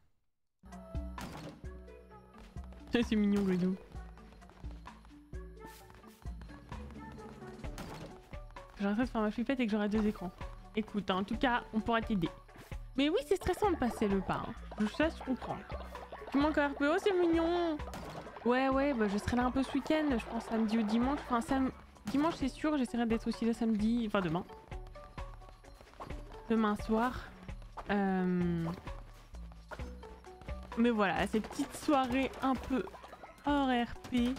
C'est mignon, Guido. J'arrêterai de faire ma flippette et que j'aurai deux écrans. Écoute, hein, en tout cas, on pourra t'aider. Mais oui, c'est stressant de passer le pas. hein. Je sais, je comprends. Tu manques un RPO, c'est mignon. Ouais, ouais, bah, je serai là un peu ce week-end, je pense samedi ou dimanche. Enfin, sam- dimanche, c'est sûr, j'essaierai d'être aussi là samedi, enfin demain. Demain soir. Euh, Mais voilà, ces petites soirées un peu hors RP.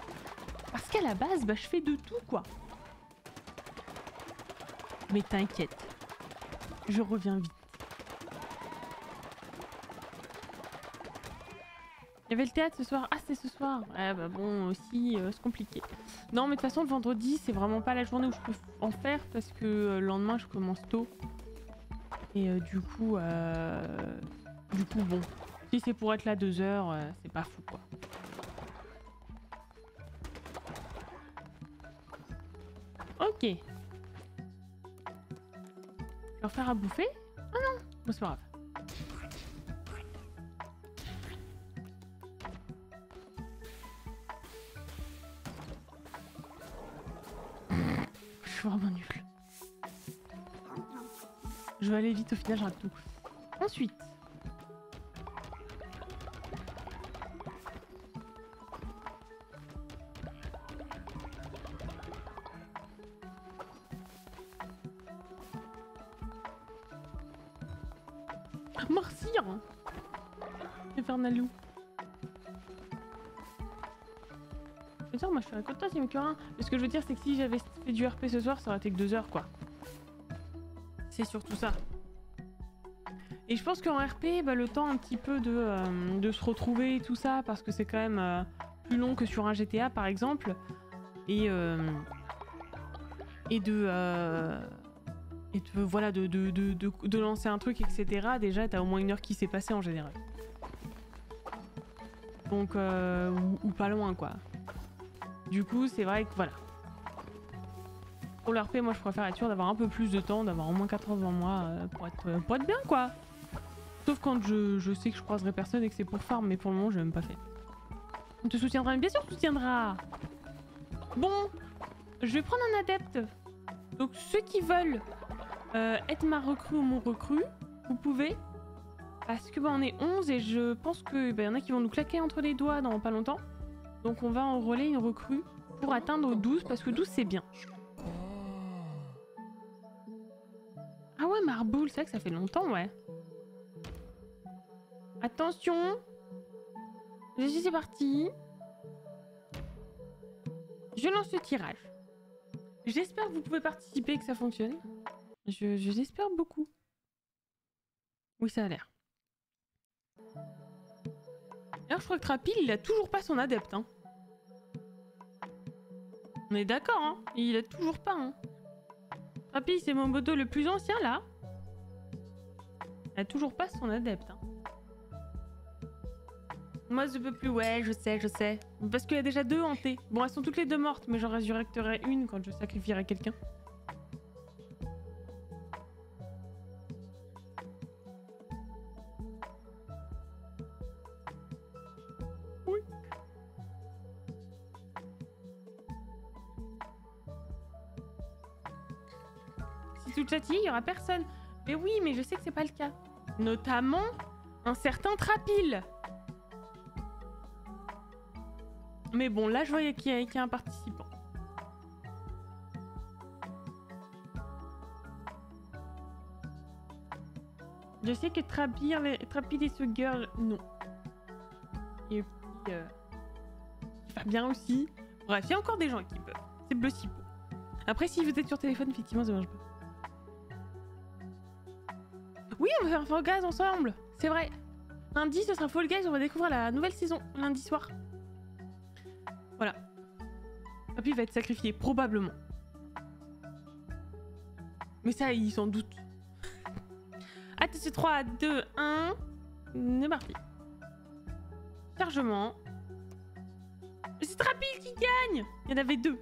Parce qu'à la base, bah, je fais de tout, quoi. Mais t'inquiète, je reviens vite. Il y avait le théâtre ce soir. Ah, c'est ce soir. Ouais, bah bon, aussi, euh, c'est compliqué. Non, mais de toute façon, le vendredi, c'est vraiment pas la journée où je peux en faire parce que euh, le lendemain, je commence tôt. Et euh, du coup, euh, du coup, bon. Si c'est pour être là deux heures, euh, c'est pas fou, quoi. Ok. Je vais leur faire à bouffer? Ah non, bon, c'est pas grave. Je vais aller vite au final, j'arrête tout. Ensuite. Ah, Marcyr Infernalou. Je veux dire, moi je serais contente s'il me que un. Mais ce que je veux dire, c'est que si j'avais fait du RP ce soir, ça aurait été que deux heures quoi. C'est surtout ça. Et je pense qu'en RP, bah, le temps un petit peu de, euh, de se retrouver et tout ça, parce que c'est quand même euh, plus long que sur un GTA par exemple, et, euh, et de. et de, voilà, de, lancer un truc, etc. Déjà, t'as au moins une heure qui s'est passée en général. Donc, ou pas loin quoi. Du coup, c'est vrai que voilà. Pour le RP, moi je préfère être sûr d'avoir un peu plus de temps, d'avoir au moins 4 heures devant moi pour, être, euh, pour être bien quoi. Sauf quand je, sais que je croiserai personne et que c'est pour farm, mais pour le moment je l'ai même pas fait. On te soutiendra, bien sûr on te soutiendra Bon, je vais prendre un adepte. Donc ceux qui veulent euh, être ma recrue ou mon recrue, vous pouvez. Parce que bah, on est 11 et je pense que bah, y en a qui vont nous claquer entre les doigts dans pas longtemps. Donc on va enrôler une recrue pour atteindre 12 parce que 12 c'est bien. C'est vrai que ça fait longtemps, ouais. Attention suis c'est parti. Je lance le tirage. J'espère que vous pouvez participer et que ça fonctionne. Je, beaucoup. Oui, ça a l'air. Alors, je crois que Trapil, il a toujours pas son adepte, hein. On est d'accord, hein Il a toujours pas, hein. C'est mon modo le plus ancien, là. Toujours pas son adepte, hein. Moi, je peux plus, ouais, je sais, je sais. Parce qu'il y a déjà deux hantées. Bon, elles sont toutes les deux mortes, mais j'en résurrecterai une quand je sacrifierai quelqu'un. Si châtier, il y aura personne. Mais oui, mais je sais que c'est pas le cas. Notamment un certain Trapil. Mais bon, là, je voyais qu'il y, a- un participant. Je sais que Trapil et ce girl, non. Et puis, euh, Fabien aussi. Bref, il y a encore des gens qui peuvent. C'est peu. Après, si vous êtes sur téléphone, effectivement, ça marche pas. Oui, on va faire un Fall Guys ensemble. C'est vrai. Lundi, ce sera Fall Guys. On va découvrir la nouvelle saison lundi soir. Voilà. Papy va être sacrifié, probablement. Mais ça, il s'en doute. Attention, 3, 2, 1. C'est parti. Chargement. C'est Trapil qui gagne Il y en avait deux.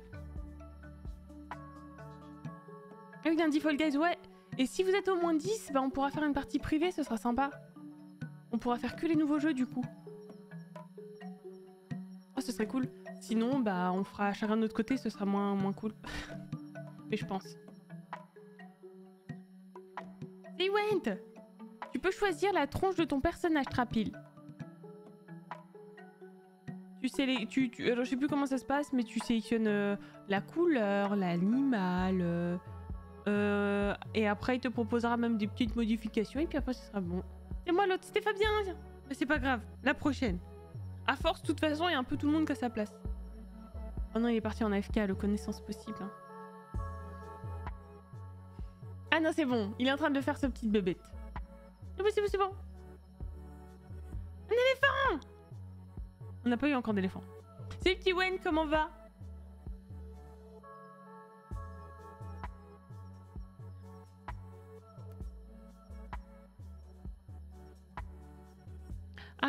Ah oui, lundi Fall Guys, ouais. Et si vous êtes au moins 10, bah on pourra faire une partie privée, ce sera sympa. On pourra faire que les nouveaux jeux du coup. Oh, ce serait cool. Sinon, bah on fera chacun de notre côté, ce sera moins, moins cool. Mais je pense. C'est Went Tu peux choisir la tronche de ton personnage Trapil. Tu sais les, tu, tu- alors je sais plus comment ça se passe, mais tu sélectionnes euh, la couleur, l'animal, euh, euh, et après il te proposera même des petites modifications, et puis après ce sera bon. C'est moi l'autre, c'était Fabien. Mais c'est pas grave, la prochaine. À force, de toute façon, il y a un peu tout le monde qui a sa place. Oh non, il est parti en AFK, le connaissance possible. hein. Ah non, c'est bon, il est en train de faire sa petite bébête. C'est bon, c'est bon, c'est bon. Un éléphant On n'a pas eu encore d'éléphant. C'est petit Wen, comment va?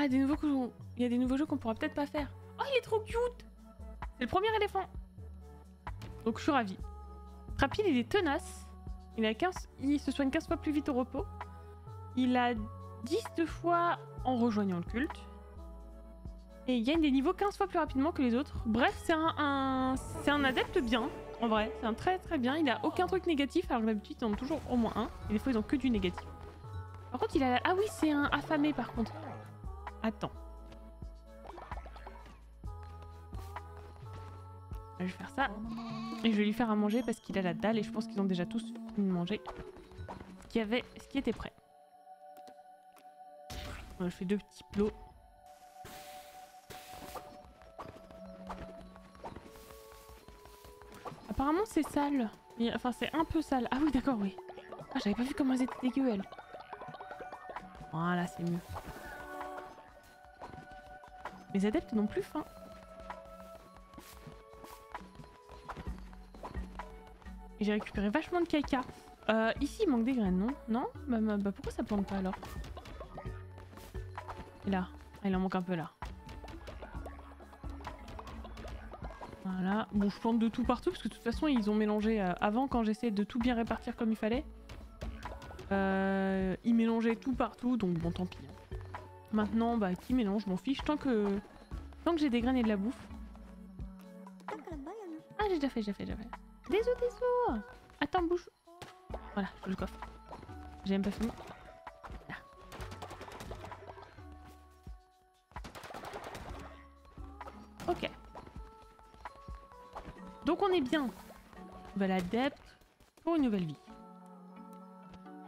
Ah, il y a des nouveaux jeux qu'on pourra peut-être pas faire. Oh, il est trop cute C'est le premier éléphant. Donc je suis ravie. Rapide, il est tenace. Il, a 15... il se soigne 15 fois plus vite au repos. Il a 10 de fois en rejoignant le culte. Et il gagne des niveaux 15 fois plus rapidement que les autres. Bref, c'est un, un- c'est un adepte bien, en vrai. C'est un très très bien. Il a aucun truc négatif, alors que d'habitude ils en ont toujours au moins un. Et des fois ils ont que du négatif. Par contre, il a. Ah oui, c'est un affamé par contre. Attends. Je vais faire ça. Et je vais lui faire à manger parce qu'il a la dalle et je pense qu'ils ont déjà tous fini de manger. Ce qui, avait... ce qui était prêt. Voilà, je fais deux petits plots. Apparemment c'est sale. Enfin c'est un peu sale. Ah oui d'accord oui. Ah j'avais pas vu comment elles étaient dégueu. Voilà c'est mieux. Les adeptes n'ont plus faim. J'ai récupéré vachement de caca. Euh, ici il manque des graines non? Non? Bah, bah, pourquoi ça plante pas alors? Là. Ah, il en manque un peu là. Voilà. Bon, je plante de tout partout parce que de toute façon, ils ont mélangé euh, avant quand j'essayais de tout bien répartir comme il fallait. Euh, ils mélangeaient tout partout, donc bon, tant pis. Maintenant, bah, qui mélange, je m'en fiche. Tant que, tant que j'ai des graines et de la bouffe. Ah, j'ai déjà fait, j'ai déjà fait, j'ai déjà fait. Des os, des Attends, bouge. Voilà, je le coffre. J'ai même pas fini. Là. Ok. Donc on est bien. Nouvel adepte pour une nouvelle vie.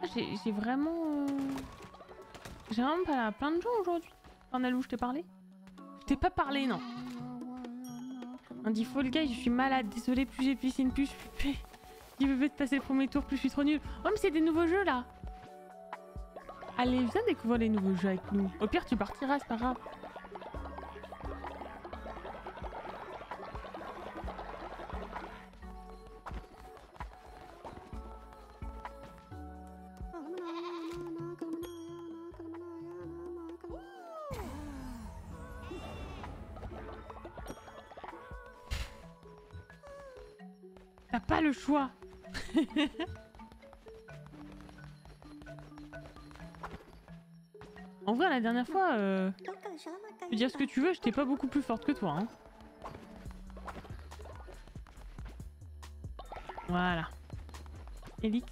Ah, j'ai j'ai vraiment... euh, J'ai vraiment pas plein de gens aujourd'hui. En Alou, je t'ai parlé Je t'ai pas parlé, non. On dit Fall Guy, je suis malade. Désolé, plus j'ai piscine, plus je suis. Il veut te passer le premier tour, plus je suis trop nulle. Oh, mais c'est des nouveaux jeux là Allez, viens découvrir les nouveaux jeux avec nous. Au pire, tu partiras, c'est pas grave. T'as pas le choix. en vrai, la dernière fois, euh, peux dire ce que tu veux, j'étais pas beaucoup plus forte que toi. Hein. Voilà. Elix.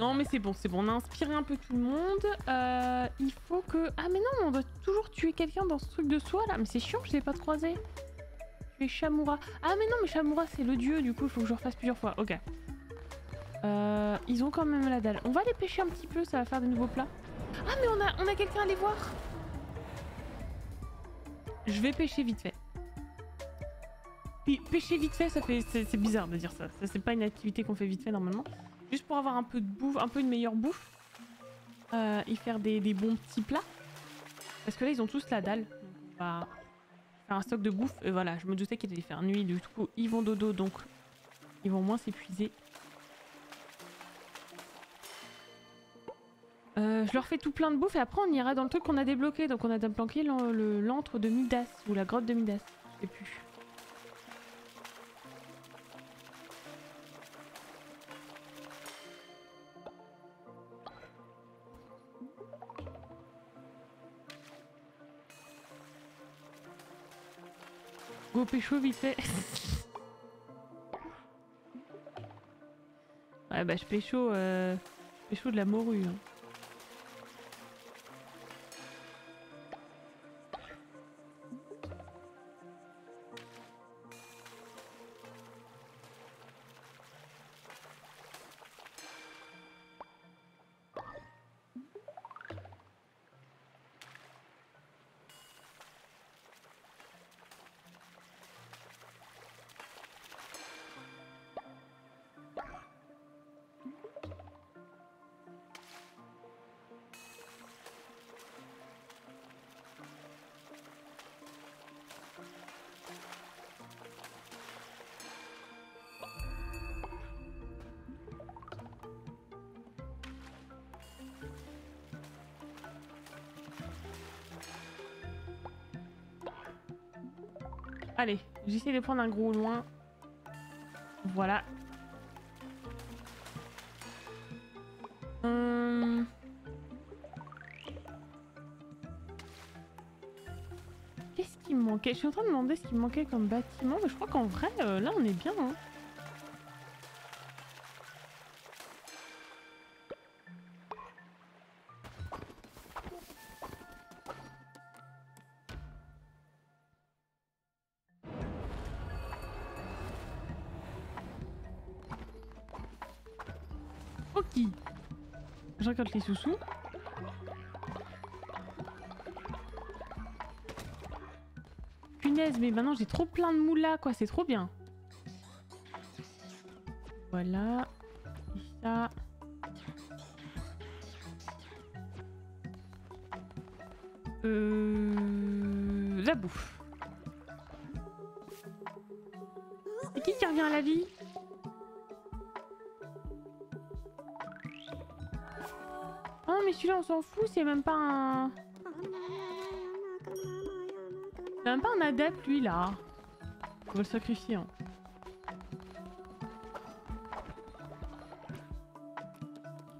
Non, mais c'est bon, c'est bon. On a inspiré un peu tout le monde. Euh, il faut que. Ah, mais non, on doit toujours tuer quelqu'un dans ce truc de soi là. Mais c'est chiant, je l'ai pas croisé. Tu es Shamura. Ah, mais non, mais Shamura, c'est le dieu. Du coup, il faut que je refasse plusieurs fois. Ok. Euh, ils ont quand même la dalle. On va les pêcher un petit peu, ça va faire des nouveaux plats. Ah, mais on a, on a quelqu'un à aller voir. Je vais pêcher vite fait. Pêcher vite fait, ça fait, c'est bizarre de dire ça. Ça c'est pas une activité qu'on fait vite fait normalement. Juste pour avoir un peu de bouffe, un peu une meilleure bouffe. Euh, et faire des, bons petits plats. Parce que là ils ont tous la dalle. Un stock de bouffe. Et voilà, je me doutais qu'il allait faire nuit. Du coup, ils vont dodo donc ils vont moins s'épuiser. Euh, je leur fais tout plein de bouffe et après on ira dans le truc qu'on a débloqué. Donc on a débloqué l'antre de Midas ou la grotte de Midas. Je sais plus. Go pécho vite fait. ouais bah je pécho, euh, pécho de la morue. hein. Allez, j'essaie de prendre un gros loin. Voilà. Hum. Qu'est-ce qui me manquait? Je suis en train de demander ce qui me manquait comme bâtiment, mais je crois qu'en vrai, euh, là, on est bien. hein. Les sous-sous. Punaise, mais maintenant j'ai trop plein de moulas, quoi. C'est trop bien. Voilà. C'est même pas un... C'est même pas un adepte lui là. On va le sacrifier. hein.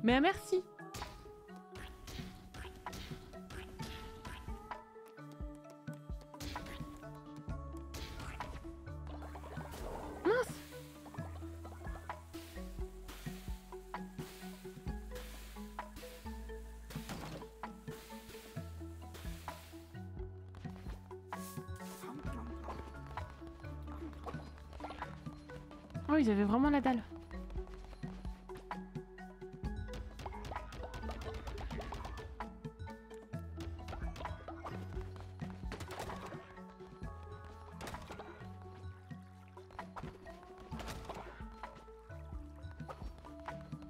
Mais merci. Avaient vraiment la dalle.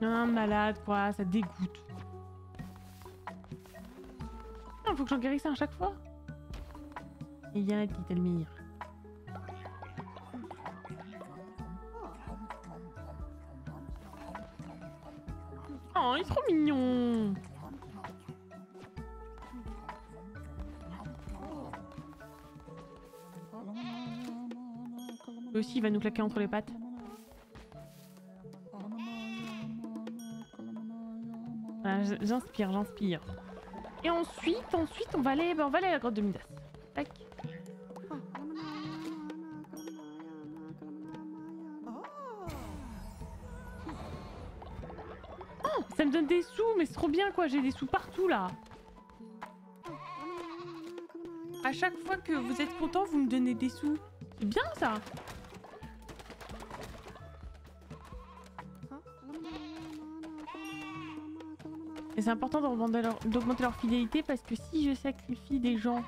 Un malade, quoi, ça dégoûte. Il faut que j'en guérisse à chaque fois. Il y a un petit Lui aussi, il va nous claquer entre les pattes. J- j'inspire, j'inspire. Et ensuite, ensuite, on va aller, ben, on va aller à la grotte de Midas. Tac. Oh, ça me donne des sous, mais c'est trop bien quoi, j'ai des sous partout là. À chaque fois que vous êtes content, vous me donnez des sous. C'est bien ça. C'est important d'augmenter leur, fidélité parce que si je sacrifie des gens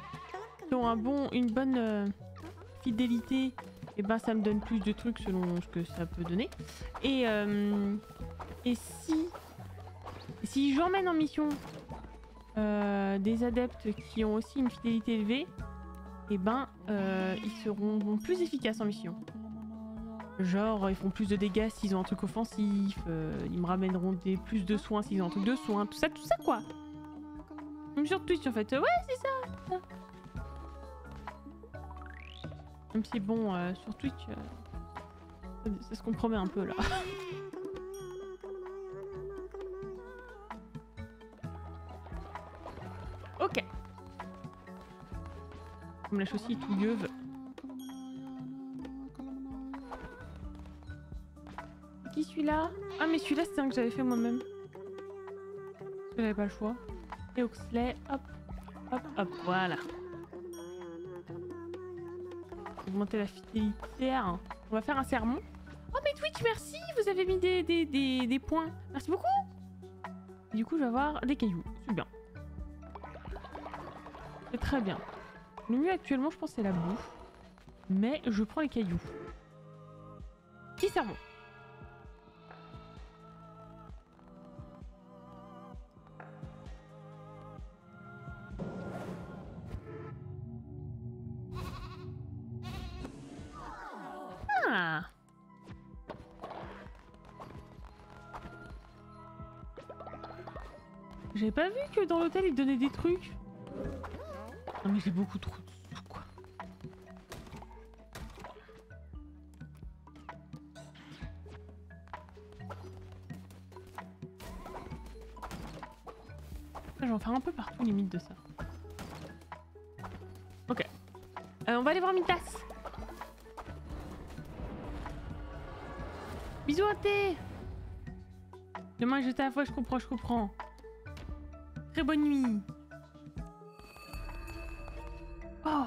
qui ont un bon, une bonne euh, fidélité, et ben ça me donne plus de trucs selon ce que ça peut donner. Et, euh, et si, si j'emmène en mission euh, des adeptes qui ont aussi une fidélité élevée, et ben euh, ils seront plus efficaces en mission. Genre, ils font plus de dégâts s'ils ont un truc offensif, euh, ils me ramèneront des plus de soins s'ils ont un truc de soins, tout ça, tout ça quoi. Même sur Twitch en fait, Euh, ouais c'est ça. Même si bon, euh, sur Twitch, euh, ça- ça se compromet un peu là. ok. Comme la chaussée est tout gueuve. Ah mais celui-là c'est un que j'avais fait moi-même. Que j'avais pas le choix. Et Oxley, hop, hop, hop, voilà. Augmenter la fidélité. hein. On va faire un sermon. Oh mais Twitch, merci Vous avez mis des, points. Merci beaucoup Du coup, je vais avoir des cailloux. C'est bien. C'est très bien. Le mieux actuellement, je pense, c'est la bouffe. Mais je prends les cailloux. Petit sermon. J'avais pas vu que dans l'hôtel ils donnaient des trucs. Non mais j'ai beaucoup trop de sous quoi. J'en faire un peu partout limite de ça. Ok. Euh, on va aller voir Mitas. Bisous à thé Demain que j'étais à la fois, je comprends, je comprends. Très bonne nuit. Oh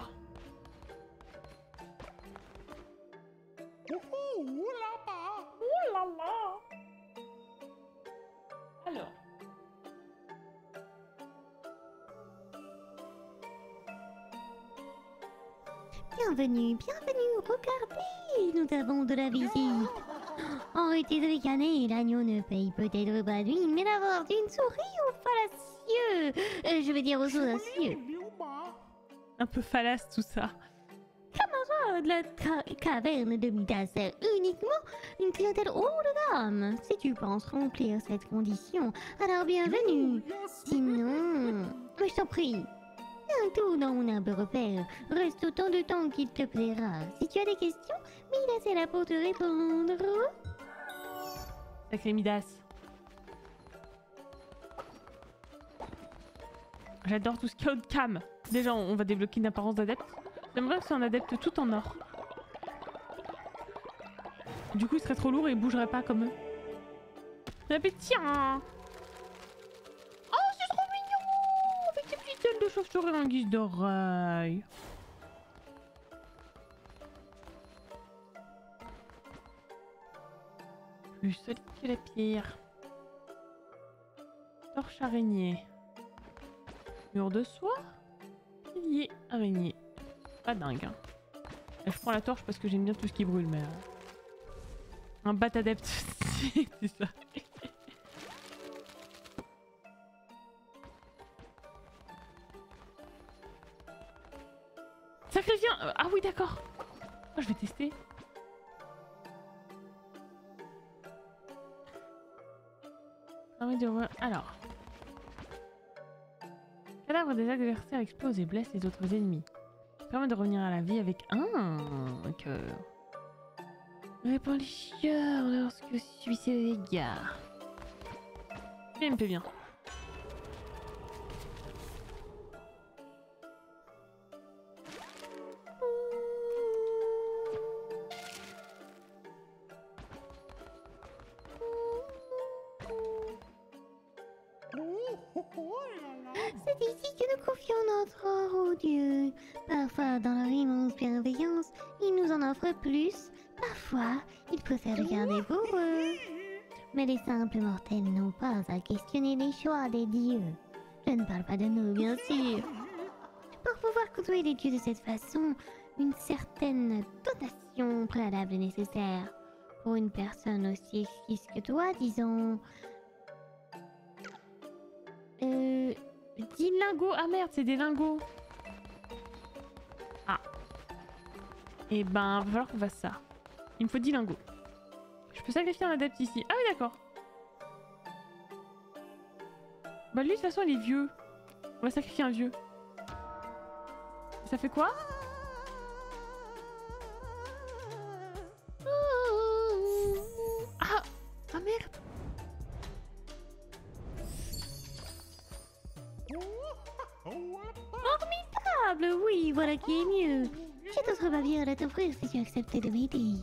Ouh là là Alors. Bienvenue, bienvenue, regardez, nous avons de la visite. En réalité de ricaner, l'agneau ne paye peut-être pas lui, mais d'avoir une souris au fallacieux? Euh, je vais dire aux audacieux. Un peu fallace tout ça. Ah, de la ca- caverne de Midas est uniquement une clientèle haut de gamme. Si tu penses remplir cette condition, alors bienvenue. Sinon, mais je t'en prie. Un tour dans mon humble repère. Reste autant de temps qu'il te plaira. Si tu as des questions, Midas est là pour te répondre. Sacré Midas. J'adore tout ce qui cam. Déjà, on va débloquer une apparence d'adepte. J'aimerais que c'est un adepte tout en or. Du coup, il serait trop lourd et il bougerait pas comme eux. Mais tiens Oh, c'est trop mignon Avec des petites ailes de chauve-souris en guise d'oreille. Plus solide que la pierre. Torche araignée. Mur de soie. Pilier araignée. Pas dingue. hein. Je prends la torche parce que j'aime bien tout ce qui brûle, mais... euh, Un bat adepte, c'est ça. Sacrifier un- Ah oui, d'accord. Oh, je vais tester. Alors. Cadavre des adversaires explose et blesse les autres ennemis. Permet de revenir à la vie avec un cœur. Répand les chieurs lorsque celui-ci les dégâts. Il bien. C'est ici que nous confions notre or aux dieux. Parfois, dans leur immense bienveillance, ils nous en offrent plus. Parfois, ils préfèrent le garder pour eux. Mais les simples mortels n'ont pas à questionner les choix des dieux. Je ne parle pas de nous, bien sûr. Pour pouvoir côtoyer les dieux de cette façon, une certaine dotation préalable est nécessaire. Pour une personne aussi exquise que toi, disons... 10 lingots Ah merde, c'est des lingots Ah. Et ben, va falloir qu'on fasse ça. Il me faut 10 lingots. Je peux sacrifier un adepte ici. Ah oui, d'accord. Bah lui, de toute façon, il est vieux. On va sacrifier un vieux. Ça fait quoi? Qui est mieux. J'ai d'autres bavières à t'offrir si tu acceptes de m'aider.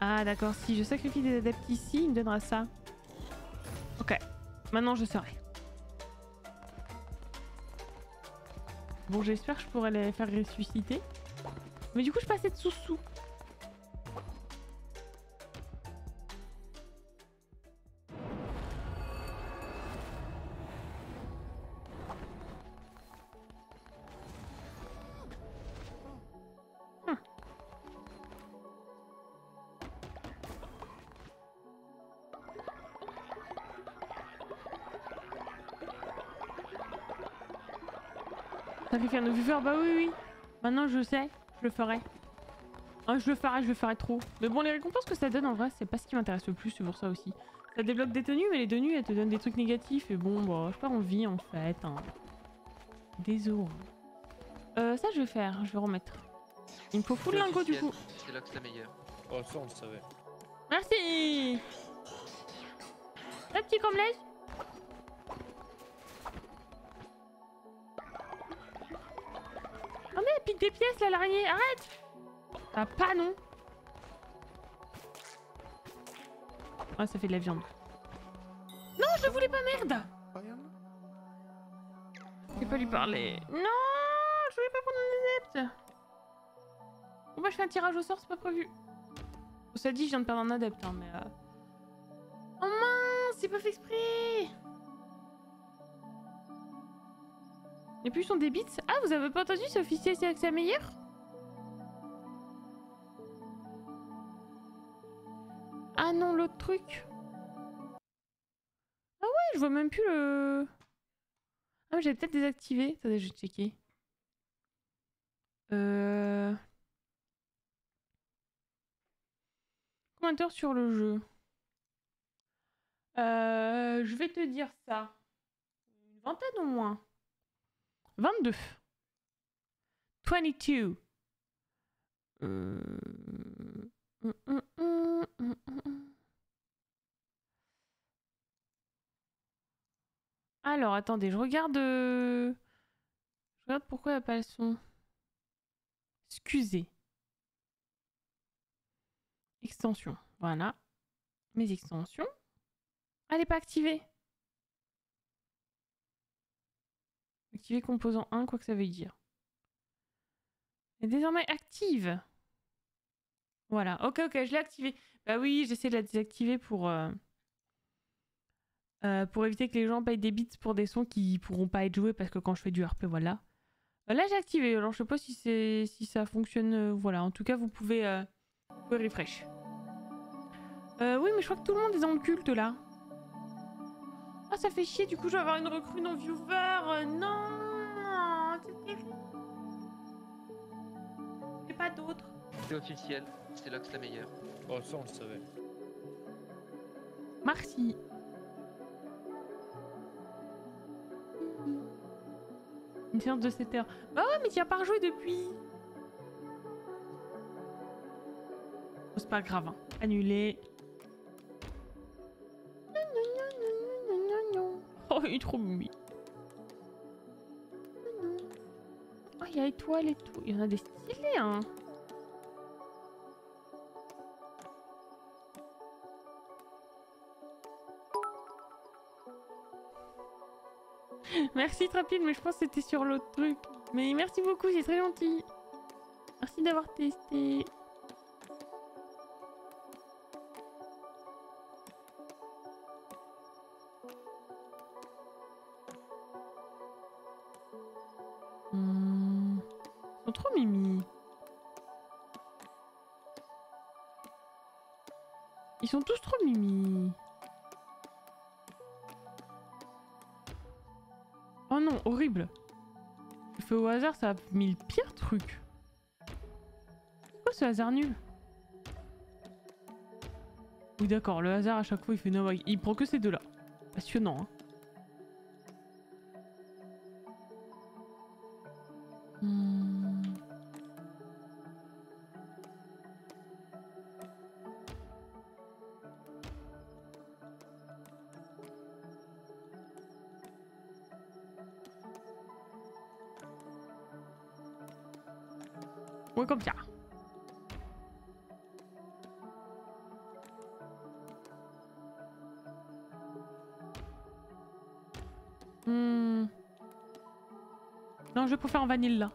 Ah d'accord, si je sacrifie des adeptes ici, il me donnera ça. Ok, maintenant je saurai. Bon, j'espère que je pourrai les faire ressusciter. Mais du coup, je passais de sous-sous. Sacrifier un viveur, bah oui, oui. Maintenant, je sais, je le ferai. Ah, je le ferai, je le ferai trop. Mais bon, les récompenses que ça donne, en vrai, c'est pas ce qui m'intéresse le plus, c'est pour ça aussi. Ça débloque des tenues, mais les tenues, elles te donnent des trucs négatifs. Et bon, bah, j'ai pas envie, en fait. Hein. Désolé. Euh, ça, je vais faire, je vais remettre. Il me faut full lingot, du coup. C'est là que c'est la meilleure. Oh, ça, on le savait. Merci Le petit commelage pièces là, l'araignée, arrête Ah, pas non Ah, ça fait de la viande. Non, je voulais pas, merde Je vais pas lui parler. Non Je voulais pas prendre un adepte Bon bah je fais un tirage au sort, c'est pas prévu. Ça dit, je viens de perdre un adepte, hein, mais... Euh... Oh mince, c'est pas fait exprès Et puis son débit. Ah, vous avez pas entendu ce officier, c'est que c'est meilleur Ah non, l'autre truc. Ah ouais, je vois même plus le... Ah, j'avais peut-être désactivé. Attendez, je vais checker. Euh... Sur le jeu euh, Je vais te dire ça. Une vingtaine au moins. 22. 22. Euh... Alors, attendez, je regarde... euh, Je regarde pourquoi il n'y a pas le son. Excusez. Extension. Voilà. Mes extensions. Elle n'est pas activée. Activer composant 1, quoi que ça veuille dire. Elle désormais active. Voilà. Ok, ok, je l'ai activée. Bah oui, j'essaie de la désactiver pour... euh, euh, pour éviter que les gens payent des bits pour des sons qui pourront pas être joués parce que quand je fais du RP, voilà. Euh, là, j'ai activé. Alors, je sais pas si, si ça fonctionne. euh, voilà. En tout cas, vous pouvez, vous refresh. Oui, mais je crois que tout le monde est dans le culte là. Ah, ça fait chier. Du coup, je vais avoir une recrue non viewer. Euh, non. Et pas d'autres. C'est officiel, c'est Lox la meilleure. Oh, ça, on le savait. Merci. Une séance de 7 heures. Bah ouais, mais tu as pas rejoué depuis. Oh, c'est pas grave. hein. Annulé. Oh, il est trop mimi. Il y a étoiles et tout. Il y en a des stylés, hein. Merci Trapide, mais je pense que c'était sur l'autre truc. Mais merci beaucoup, c'est très gentil. Merci d'avoir testé. Hasard, ça a mis le pire truc. C'est quoi ce hasard nul? Oui d'accord, le hasard à chaque fois il fait non, il prend que ces deux-là. Passionnant, hein. Je préfère en vanille là.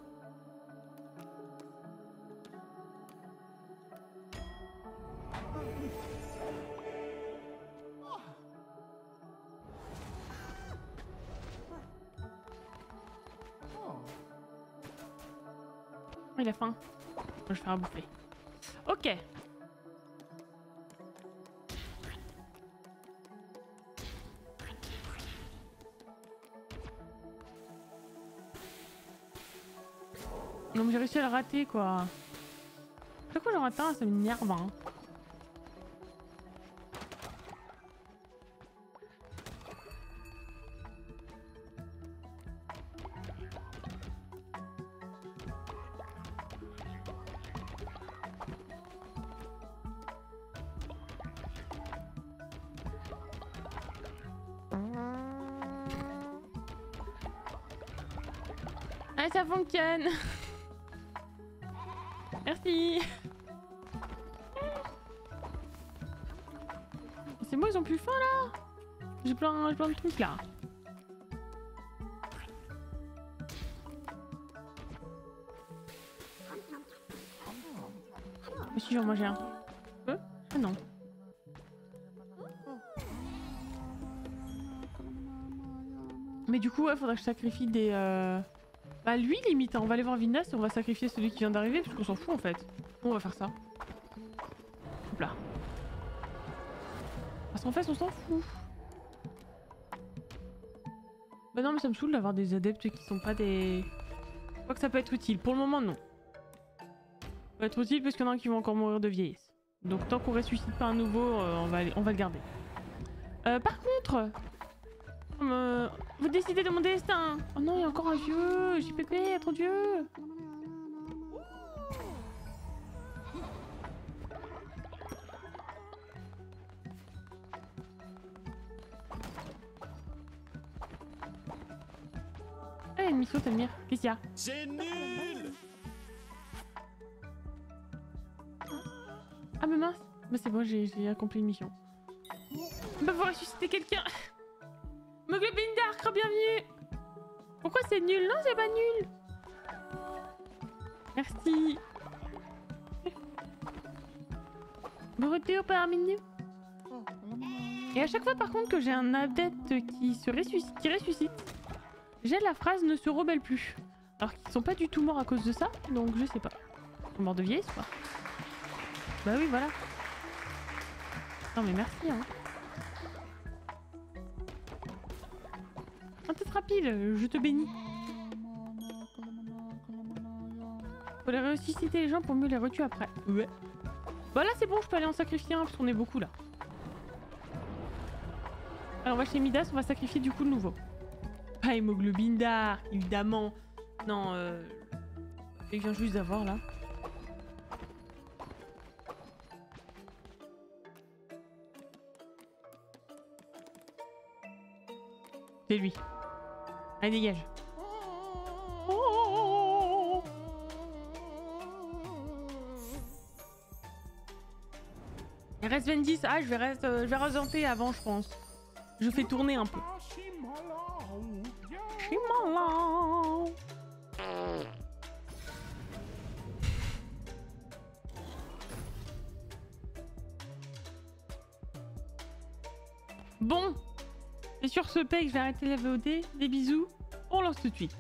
Il a faim. Je vais faire à bouffer. Ok. J'ai réussi à le rater quoi. Chaque fois j'en rate un, ça m'énerve hein. Ah ça fonctionne Plein de trucs là. Mais si j'en manger un. Euh Ah non. Mais du coup, ouais, faudra que je sacrifie des. Euh... Bah, lui, limite, hein, on va aller voir Vindas et on va sacrifier celui qui vient d'arriver parce qu'on s'en fout en fait. On va faire ça. Hop là. Parce qu'en fait, on s'en fout. Bah, non, mais ça me saoule d'avoir des adeptes qui sont pas des. Je crois que ça peut être utile. Pour le moment, non. Ça peut être utile parce qu'il y en a qui vont encore mourir de vieillesse. Donc, tant qu'on ressuscite pas un nouveau, euh, on, va on va le garder. Euh, par contre, euh, vous décidez de mon destin. Oh non, il y a encore un vieux. JPP, trop vieux. Qu'est-ce qu'il y a C'est nul Ah, mais mince. Bah, c'est bon, j'ai accompli une mission. Bah, faut ressusciter quelqu'un. Moglobine Dark, bienvenue. Pourquoi c'est nul? Non, c'est pas nul. Merci. Bon retour parmi nous. Et à chaque fois, par contre, que j'ai un adepte qui se ressuscite, qui ressuscite, j'ai la phrase ne se rebelle plus. Alors qu'ils sont pas du tout morts à cause de ça, donc je sais pas. Ils sont morts de vieillesse, quoi. Bah oui, voilà. Non mais merci, hein. Un rapide, je te bénis. Faut les ressusciter les gens pour mieux les retuer après. Ouais. Bah là c'est bon, je peux aller en sacrifier un parce qu'on est beaucoup là. Alors on va chez Midas, on va sacrifier du coup le nouveau. Pas hémoglobine d'art, évidemment. Non, euh... Il vient juste d'avoir là. C'est lui. Allez, dégage. Il reste 20 Ah, je vais, reste, euh, je vais avant, je pense. Je fais tourner un peu. Bon, et sur ce peg, je vais arrêter la VOD. Des bisous. On lance tout de suite.